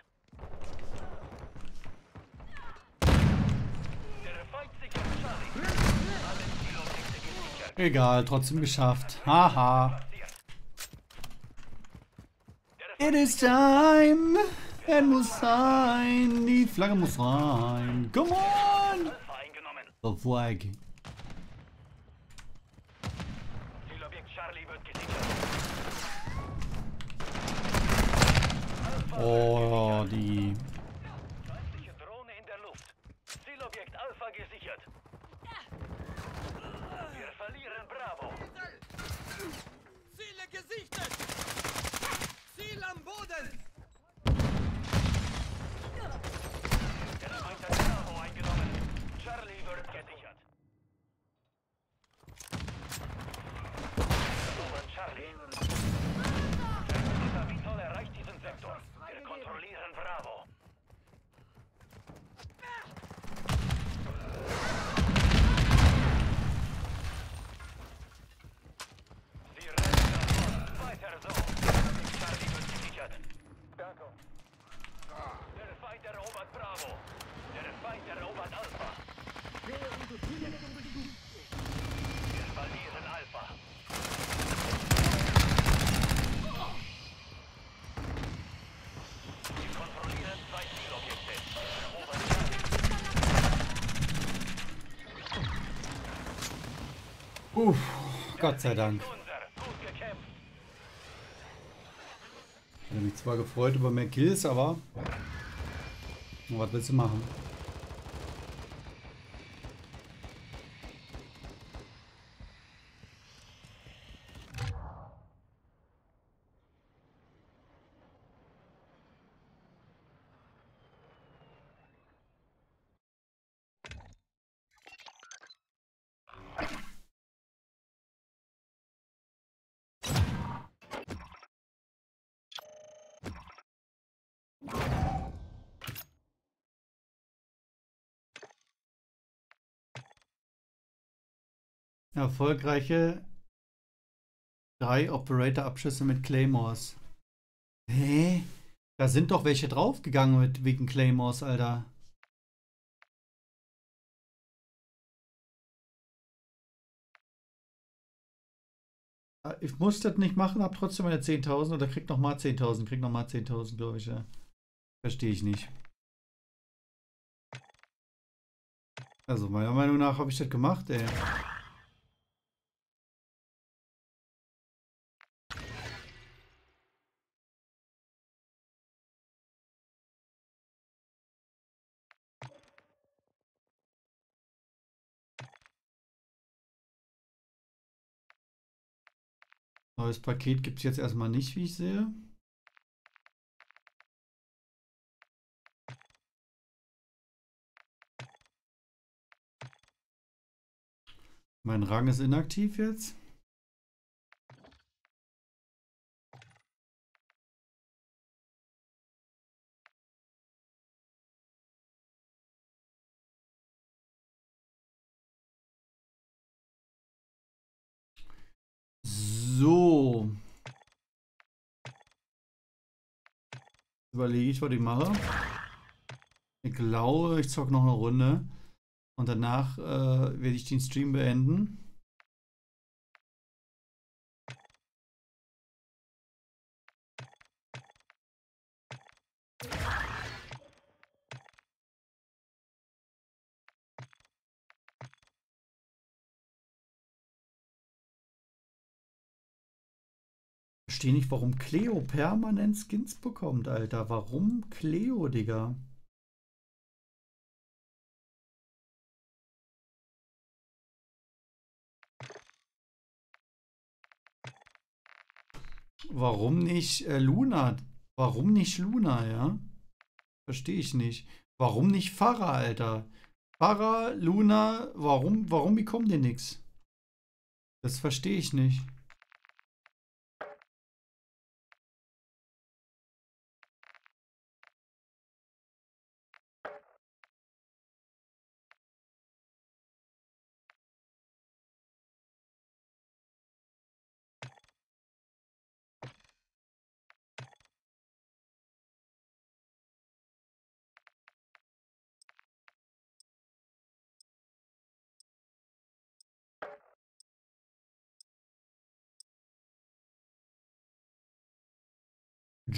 Der Feind sichert Charlie. Alle Zielobjekte gesichert. Egal, trotzdem geschafft. Haha. It is time. Es muss sein. Die Flagge muss rein. Come on. The flag. Zielobjekt Charlie wird gesichert. Oh, die. Feindliche Drohne in der Luft. Zielobjekt Alpha gesichert. Wir verlieren Bravo. Ziele gesichtet! Ziel am Boden! Der Feind hat Bravo eingenommen. Charlie wird gesichert. Erobern Charlie. Terminator Vitol erreicht diesen Sektor. Wir kontrollieren Bravo. Sie rennen davon. Weiter so. Charlie wird gesichert. Danke. Der Feind erobert Bravo. Der Feind erobert Alpha. Wir verlieren Alpha. Wir kontrollieren zwei Zielobjekte. Erobern Charlie. Uff, Gott sei Dank. Ich habe mich zwar gefreut über mehr Kills, aber. Was willst du machen? Erfolgreiche drei Operator-Abschüsse mit Claymores. Hä? Da sind doch welche draufgegangen mit wegen Claymores, Alter. Ah, Ich muss das nicht machen, hab trotzdem meine 10.000 oder krieg noch mal 10.000, krieg noch mal 10.000, glaube ich, ja. Verstehe ich nicht. Also meiner Meinung nach habe ich das gemacht, ey. Neues Paket gibt es jetzt erstmal nicht, wie ich sehe. Mein Rang ist inaktiv jetzt. Überlege ich, was ich mache. Ich glaube, ich zocke noch eine Runde. Und danach äh, werde ich den Stream beenden. Verstehe nicht, warum Cleo permanent Skins bekommt, Alter. Warum Cleo, Digga? Warum nicht äh, Luna? Warum nicht Luna, ja? Verstehe ich nicht. Warum nicht Farah, Alter? Farah, Luna, warum, warum bekommen die nichts? Das verstehe ich nicht.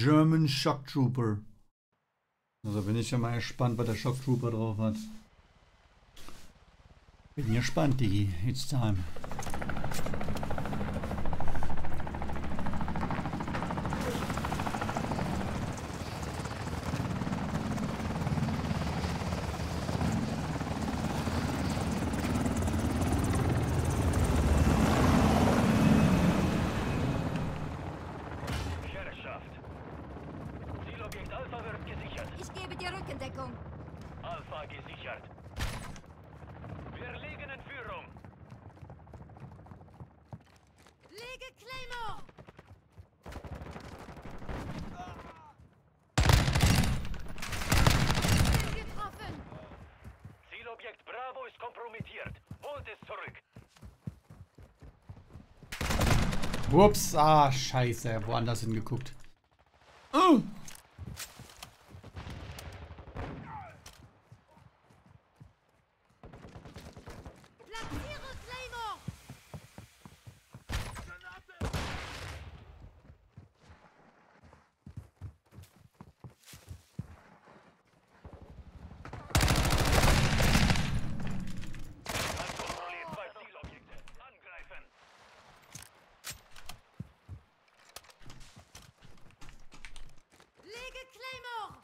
German Shock Trooper. Also bin ich ja mal gespannt, was der Shock Trooper drauf hat. Bin gespannt, Digi. It's time. Herrschaft. Zielobjekt Alpha wird gesichert. Ich gebe dir Rückendeckung. Alpha gesichert. Wir liegen in Führung. Lege Claymore! Bin getroffen! Zielobjekt Bravo ist kompromittiert. Holt es zurück. Ups, ah, scheiße, woanders hingeguckt. Oh. Platziere Claymore! Kontrolliert zwei Zielobjekte. Angreifen. Lege Claymore!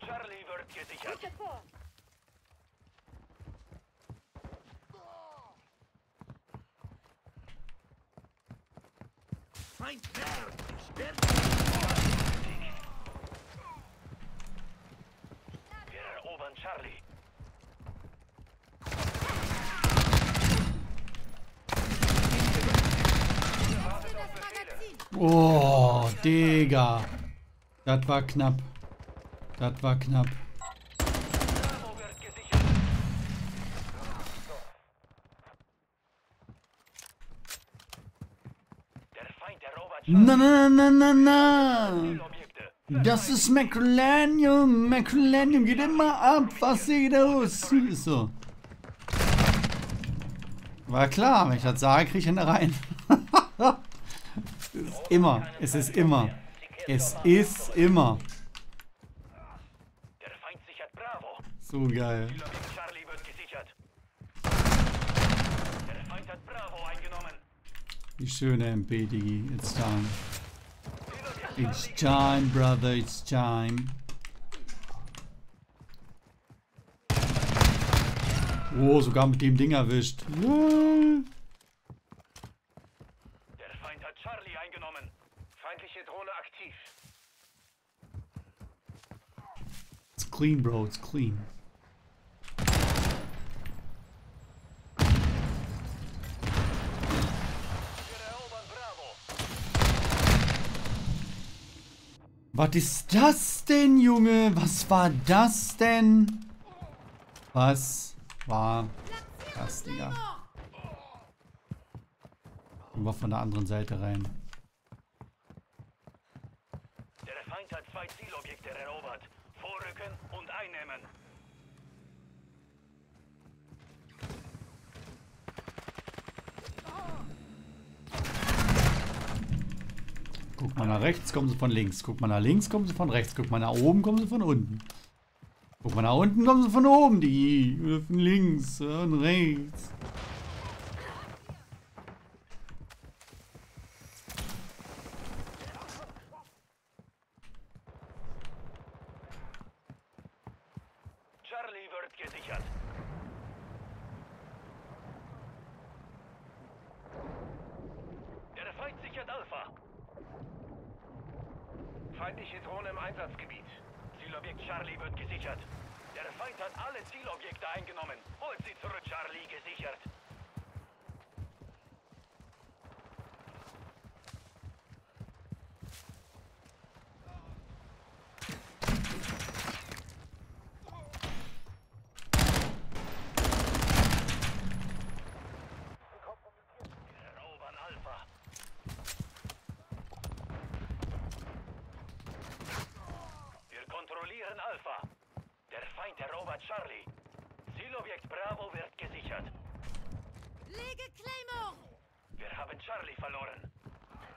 Charlie wird gesichert. Feind näher. Sperrt Wir erobern Charlie. Wechsel das Magazin! Oh, Digga. Das war knapp. Das war knapp. Na, na, na, na, na. Das ist McLanium. McLanium geht immer ab. Was sieht aus? So. War klar, wenn ich das sage, kriege ich ihn rein. es (laughs) ist immer. Es ist immer. Es ist immer. Der Feind sichert Bravo. So geil. Charlie wird gesichert. Der Feind hat Bravo eingenommen. Die schöne MP, Digi. It's time. It's time, brother. It's time. Oh, sogar mit dem Ding erwischt. Ja. Der Feind hat Charlie eingenommen. Feindliche Drohne aktiv. It's clean, bro. It's clean. Was ist das denn, Junge? Was war das denn? Was war das, Digga? Wir von der anderen Seite rein. Der Feind hat zwei Zielobjekte einnehmen. Guck mal nach rechts, kommen sie von links. Guck mal nach links, kommen sie von rechts. Guck mal nach oben, kommen sie von unten. Guck mal nach unten, kommen sie von oben, die. Von links und rechts. Feindliche Drohne im Einsatzgebiet. Zielobjekt Charlie wird gesichert. Der Feind hat alle Zielobjekte eingenommen. Holt sie zurück, Charlie gesichert. Wir erobern Alpha. Wir kontrollieren Alpha. Der Feind erobert Charlie. Zielobjekt Bravo wird gesichert. Lege Claymore! Wir haben Charlie verloren.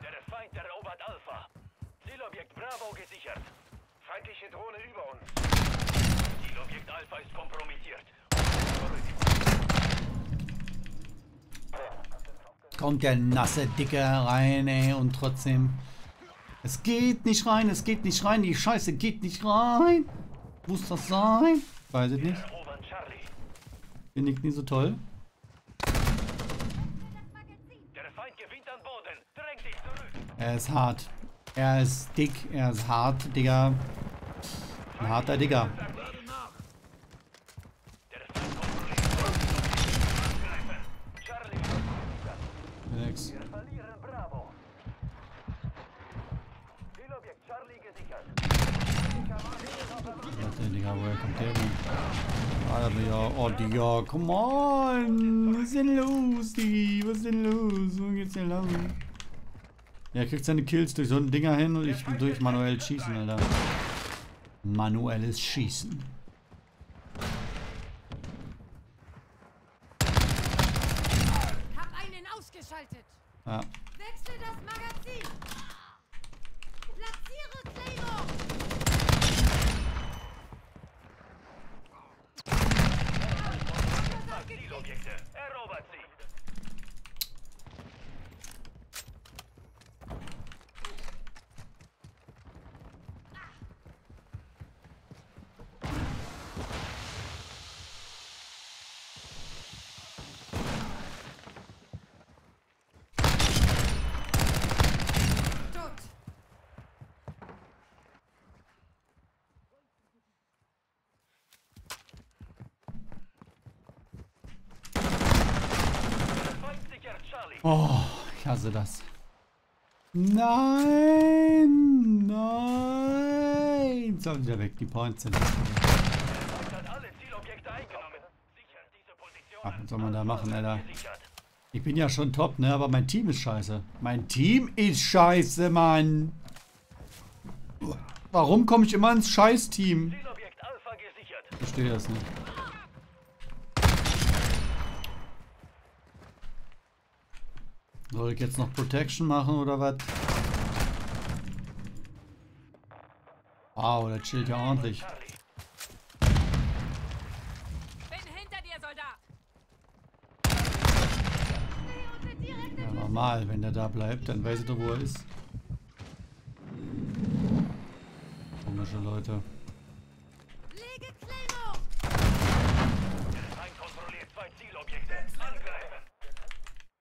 Der Feind erobert Alpha. Zielobjekt Bravo gesichert. Feindliche Drohne über uns. Zielobjekt Alpha ist kompromittiert. Kommt der nasse Dicke rein, ey, und trotzdem. Es geht nicht rein, es geht nicht rein, die Scheiße geht nicht rein. Muss das sein? Weiß ich nicht. Finde ich nie so toll. Er ist hart. Er ist dick, er ist hart, Digga. Ein harter Digga. Der Feind kontrolliert. Angreifen. Charlie wird gesichert. Nix. Wir verlieren Bravo. Zielobjekt Charlie gesichert. Warte, Digga, woher kommt der denn? Ah, Digga, oh, Digga, come on! Was ist denn los, Digi? Was ist denn los? Wo geht's denn lang? Ja, er kriegt seine Kills durch so ein Dinger hin und ich durch manuell schießen, Alter. Manuelles Schießen. Hab einen ausgeschaltet! Ja. Wechsel das Magazin! Platziere Claymore! Zielobjekte. Erobert sie. Tot! Der Feind sichert Charlie. Oh, ich hasse das. Nein! Nein! So, wieder weg, die Points sind. Ach, was soll man da machen, Alter? Ich bin ja schon top, ne? Aber mein Team ist scheiße. Mein Team ist scheiße, Mann. Warum komme ich immer ins Scheiß-Team? Ich verstehe das nicht. Soll ich jetzt noch Protection machen oder was? Wow, der chillt ja ordentlich. Ja, normal, wenn der da bleibt, dann weiß ich doch, wo er ist. Komische Leute.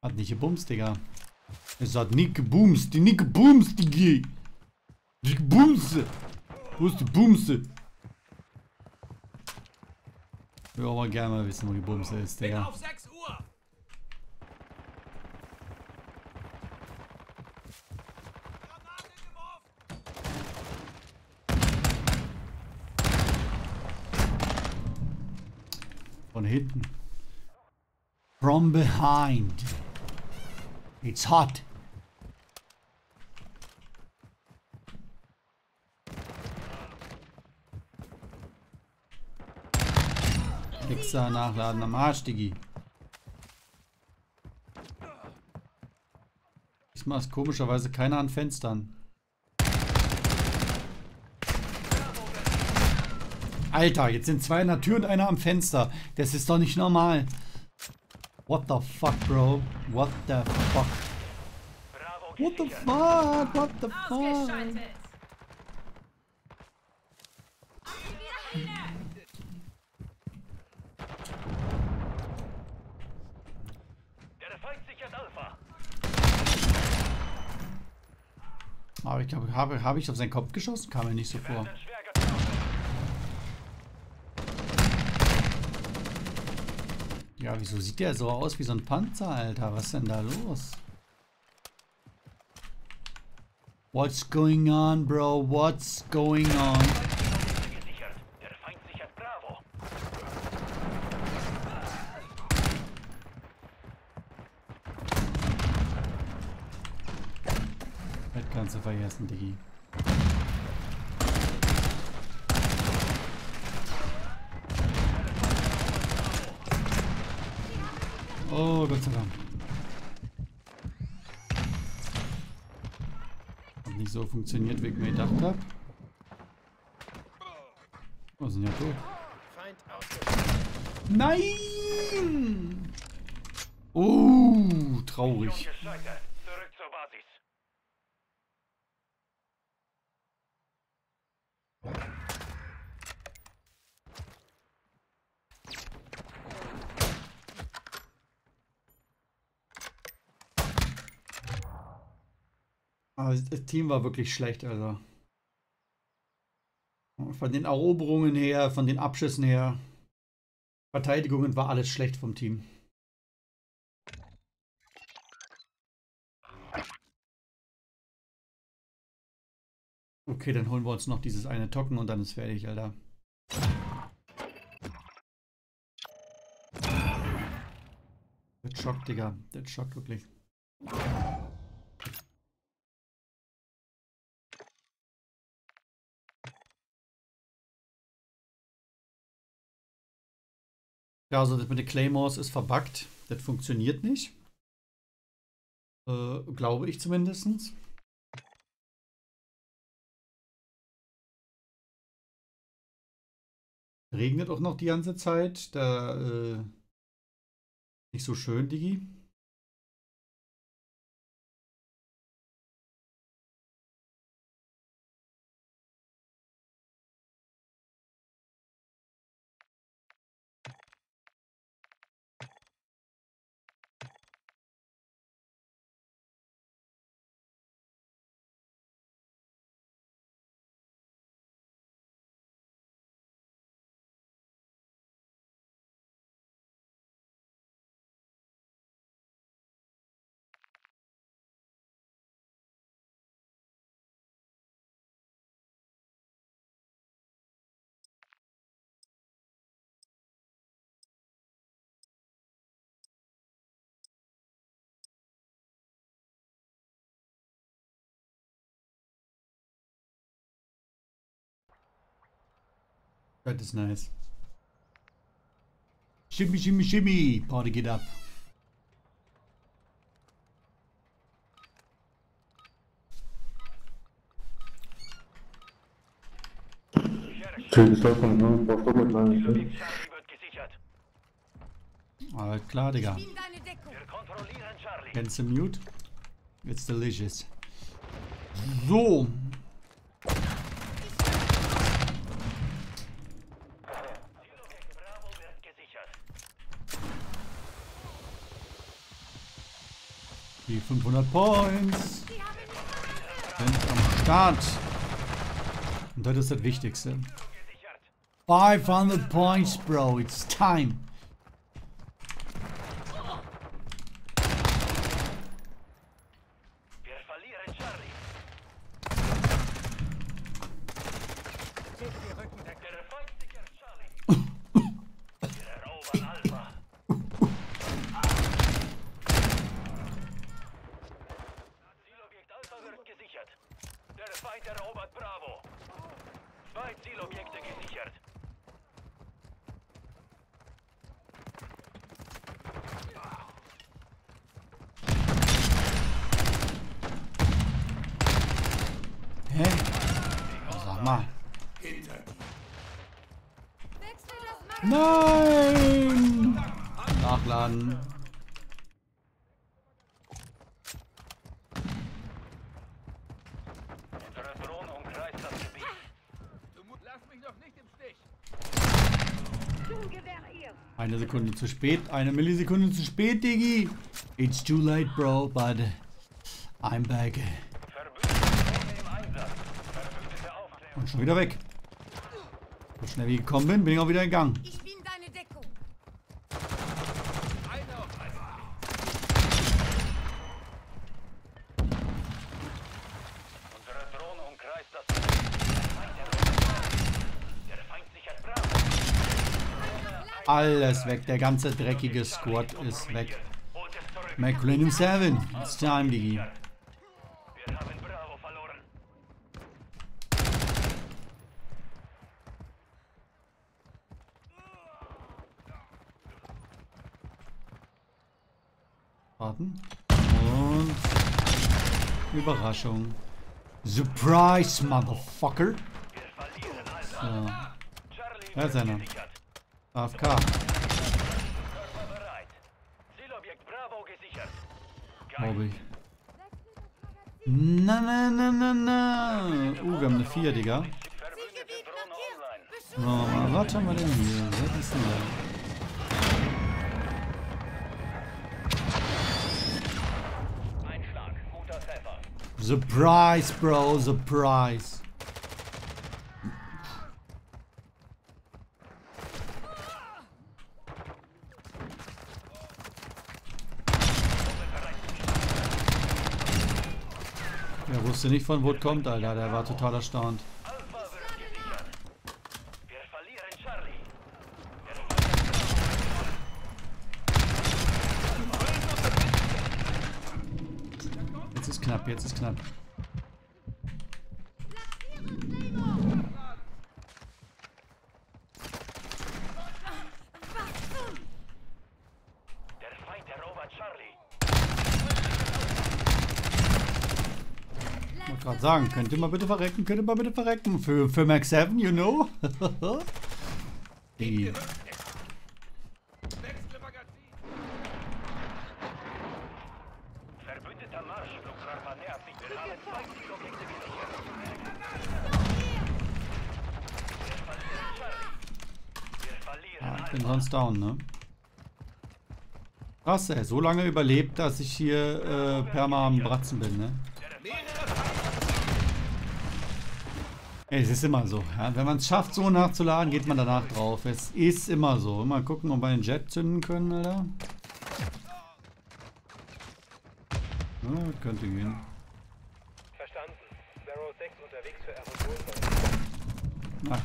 Hat nicht gebumst, Digga. Es hat nicht gebumst, die nicht gebumst, Digga. Die Bumse. Wo ist die Bumse? Ich will aber gerne mal wissen, wo die Bumse ist, Digga. auf 6 Uhr. Von hinten. From behind. It's hot. Extra nachladen am Arsch, Diggi. Diesmal ist komischerweise keiner an Fenstern. Alter, jetzt sind zwei an der Tür und einer am Fenster. Das ist doch nicht normal. What the fuck, bro? What the fuck? What the gesichert. fuck? What the fuck? Habe, habe ich auf seinen Kopf geschossen? Kam mir nicht so vor. Ja, wieso sieht der so aus wie so ein Panzer, Alter? Was ist denn da los? What's going on, bro? What's going on? Gesichert. Der Feind sichert Bravo. Das vergessen, Diggi. Oh, Gott sei Dank. Hat nicht so funktioniert, wie ich mir gedacht habe. Oh, sind ja tot. Nein! Oh, traurig. Gescheitert. Zurück zur Basis. Aber das Team war wirklich schlecht, also. Von den Eroberungen her, von den Abschüssen her. Verteidigungen war alles schlecht vom Team. Okay, dann holen wir uns noch dieses eine Tocken und dann ist fertig, Alter. Das schockt, Digga. Das schockt wirklich. Ja, also das mit den Claymores ist verbuggt. Das funktioniert nicht. Äh, glaube ich zumindest. Regnet auch noch die ganze Zeit. Da, äh, nicht so schön, Digi. Das ist nice. Shimmy, shimmy, shimmy. Party geht ab. Zielobjekt Charlie wird gesichert. Alles klar, Digga. Nimm deine Deckung. Wir kontrollieren Charlie. Kennst du Mute? It's delicious. So. Zielobjekt Bravo wird gesichert. Die 500 Points sind am Start. Und das ist das Wichtigste. Gesichert. 500 Points, Bro. It's time. Millisekunde zu spät. Eine Millisekunde zu spät, Diggi. It's too late, bro, but I'm back. Und schon wieder weg. So schnell wie ich gekommen bin, bin ich auch wieder in Gang. Alles weg. Der ganze dreckige Squad ist weg. Zurück. McLaren 7. It's time, Digi. Warten. Und. Überraschung. Surprise, Motherfucker. So. Da ist einer. AFK. Körper bereit. Zielobjekt Bravo gesichert. Glaube ich. Na, na, na, na, na. Uh, wir haben eine 4, Digga. So, Beschuss. was haben wir denn hier? Was ist denn da? Surprise, Bro, surprise. Er wusste nicht von wo es kommt, Alter. Der war total erstaunt. Jetzt ist knapp, jetzt ist knapp. Der Feind erobert Charlie. Ich wollte gerade sagen, könnt ihr mal bitte verrecken, könnt ihr mal bitte verrecken. Für, für Max 7, you know? (laughs) Ja, ich bin sonst down, ne? Krass, ey. So lange überlebt, dass ich hier äh, perma am Bratzen bin, ne? Ey, es ist immer so. Ja? Wenn man es schafft, so nachzuladen, geht man danach drauf. Es ist immer so. Mal gucken, ob wir den Jet zünden können, Alter. Ja, könnte gehen. Verstanden. Sparrow 6 unterwegs für Aerosolversuche. Na,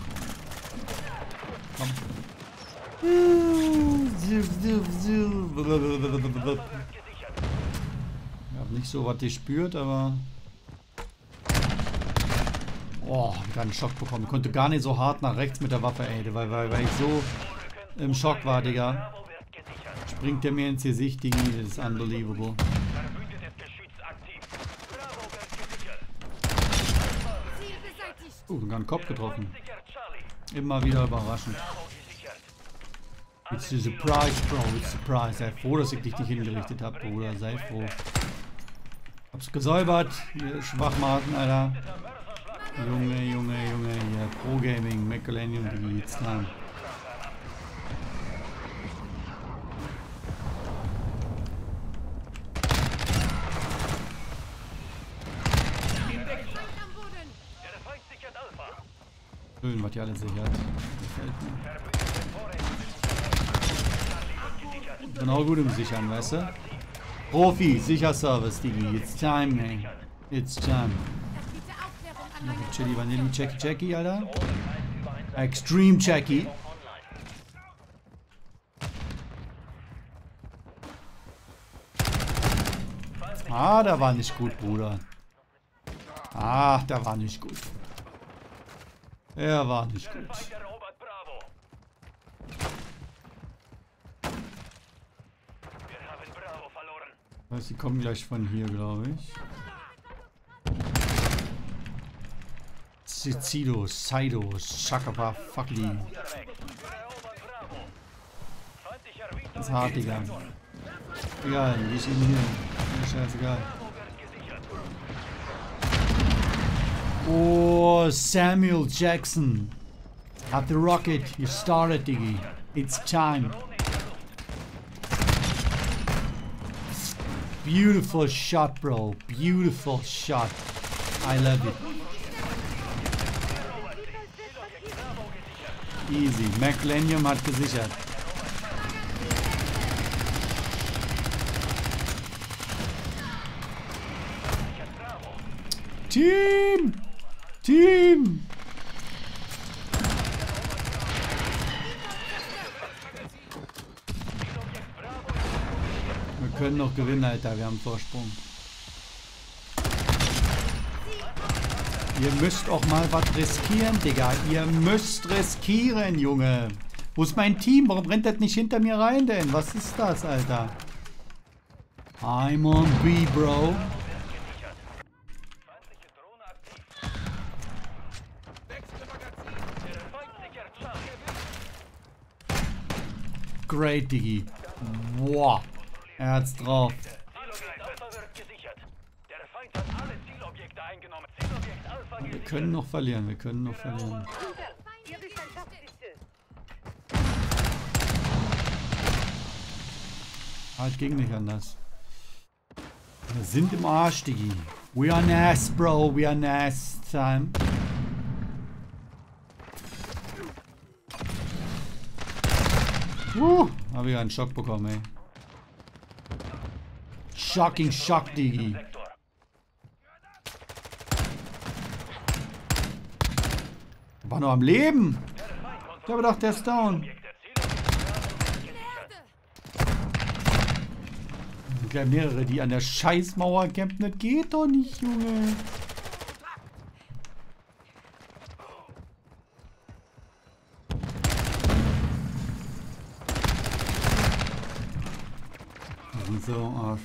komm. Ich hab nicht so was gespürt, aber. Oh, hab einen Schock bekommen. Ich konnte gar nicht so hart nach rechts mit der Waffe, ey, weil, weil, weil ich so im Schock war, Digga. Springt der mir ins Gesicht, Digi, das ist unbelievable. Uh, sogar einen Kopf getroffen. Immer wieder überraschend. It's a surprise, Bro. It's a surprise. Sei froh, dass ich dich nicht hingerichtet habe, Bruder. Sei froh. Hab's gesäubert. Ihr Schwachmaten, Alter. Junge, Junge, Junge. Hier. Pro Gaming, die Feind sichert Alpha. Schön, was ihr alle sichert. Gefällt mir. Auch gut im Sichern, weißt du? Profi, Sicherservice, Digi. It's time, man. It's time. Meine Chili Vanilli, Jackie Jackie, Alter. Extreme Jackie. Ah, der war nicht gut, Bruder. Ah, der war nicht gut. Er war nicht gut. Weiß, die kommen gleich von hier, glaube ich. Sizido, Saido, Shakapa, Fuckly. Das ist hart, Digga. Egal, eben hier. Mir scheißegal. Oh, Samuel Jackson. At the rocket, you started, Diggy. It's time. Beautiful shot, bro. Beautiful shot. I love it. Easy. McLenium hat gesichert. Team! Team! Wir können noch gewinnen, Alter. Wir haben Vorsprung. Ihr müsst auch mal was riskieren, Digga. Ihr müsst riskieren, Junge. Wo ist mein Team? Warum rennt das nicht hinter mir rein denn? Was ist das, Alter? I'm on B, Bro. Great, Diggi. Boah. Er hat's drauf. Zielobjekt Alpha wird gesichert. Der Feind hat alle Zielobjekte eingenommen. Zielobjekt Alpha Wir gesichert. Können noch verlieren, wir können noch verlieren. Halt ging nicht anders. Wir sind im Arsch, Diggi. We are nass, bro. We are nass time. Uh, hab ich einen Schock bekommen, ey. Shocking Shock, Diggi. War noch am Leben. Ich habe gedacht, der ist down. Gleich mehrere, die an der Scheißmauer campen. Das geht doch nicht, Junge. Sind so im Arsch.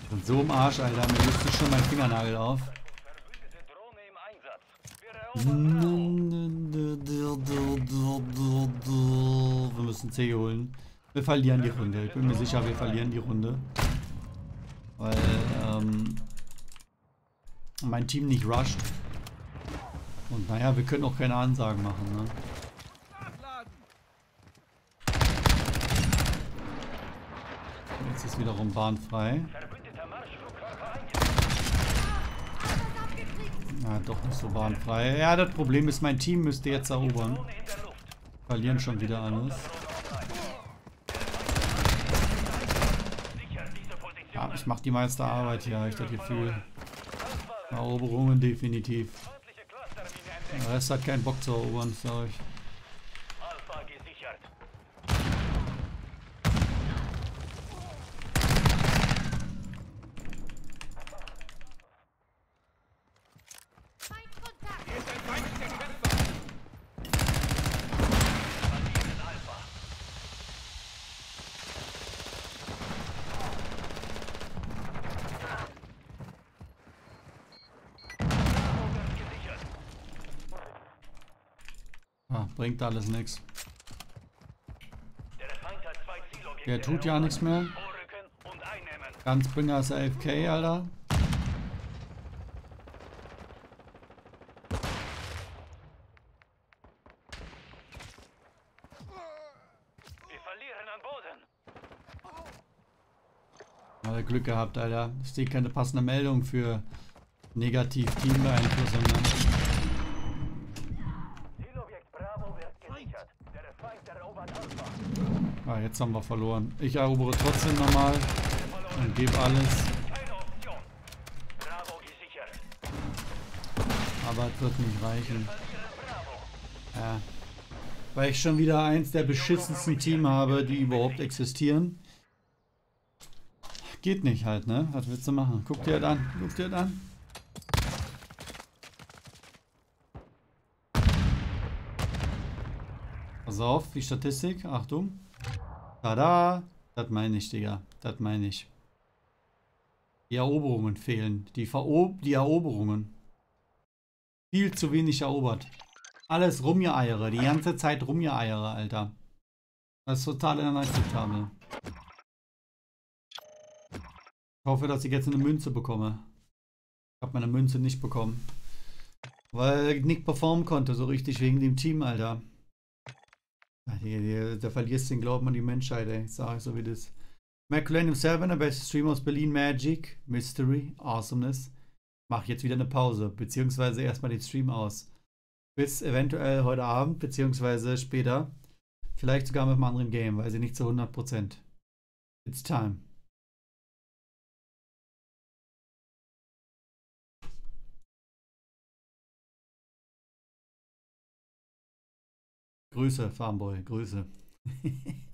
Wir sind so im Arsch, Alter. Mir löst schon mein Fingernagel auf. verbündete Drohne im Einsatz. Wir müssen C holen. Wir verlieren die Runde. Ich bin mir sicher, wir verlieren die Runde. Weil ähm, mein Team nicht rusht. Und naja, wir können auch keine Ansagen machen. Ne? Jetzt ist wiederum bahnfrei. Eingesetzt. Ja, doch nicht so bahnfrei. Ja, das Problem ist, mein Team müsste jetzt erobern. Verlieren schon wieder alles. Ja, ich mache die meiste Arbeit hier, habe ich das Gefühl. Eroberungen definitiv. Der Rest hat keinen Bock zu erobern, sag ich. Alpha gesichert. Feindkontakt! Hier ist ein feindlicher Kämpfer. Verlieren Alpha. Bravo wird gesichert. Ah, bringt alles nichts. Der tut ja nichts mehr. Einnehmen. Ganzbringer ist AFK, Alter. Hat er Glück gehabt, Alter. Ich sehe keine passende Meldung für negativ Teambeeinflussung. Ne? Zielobjekt Bravo wird gesichert. Der Feind erobert Alpha. Ah, jetzt haben wir verloren. Ich erobere trotzdem nochmal und gebe alles. Aber es wird nicht reichen. Ja. Weil ich schon wieder eins der beschissensten Team habe, die überhaupt existieren. Geht nicht halt, ne? Was willst du machen? Guck dir das an. Guck dir das an. Pass auf, die Statistik. Achtung. Tada! Das meine ich, Digga. Das meine ich. Die Eroberungen fehlen. Die, Vero die Eroberungen. Viel zu wenig erobert. Alles rumgeeiere. Die ganze Zeit rumgeeiere, Alter. Das ist total inakzeptabel. Ich hoffe, dass ich jetzt eine Münze bekomme. Ich habe meine Münze nicht bekommen. Weil ich nicht performen konnte, so richtig wegen dem Team, Alter. Da verlierst du den Glauben an die Menschheit, ey. Ich so wie das. McLean Seven, der beste Streamer aus Berlin, Magic, Mystery, Awesomeness. Mach jetzt wieder eine Pause, beziehungsweise erstmal den Stream aus. Bis eventuell heute Abend, beziehungsweise später. Vielleicht sogar mit einem anderen Game, weiß ich nicht zu 100%. It's time. Grüße, Farmboy, Grüße. (laughs)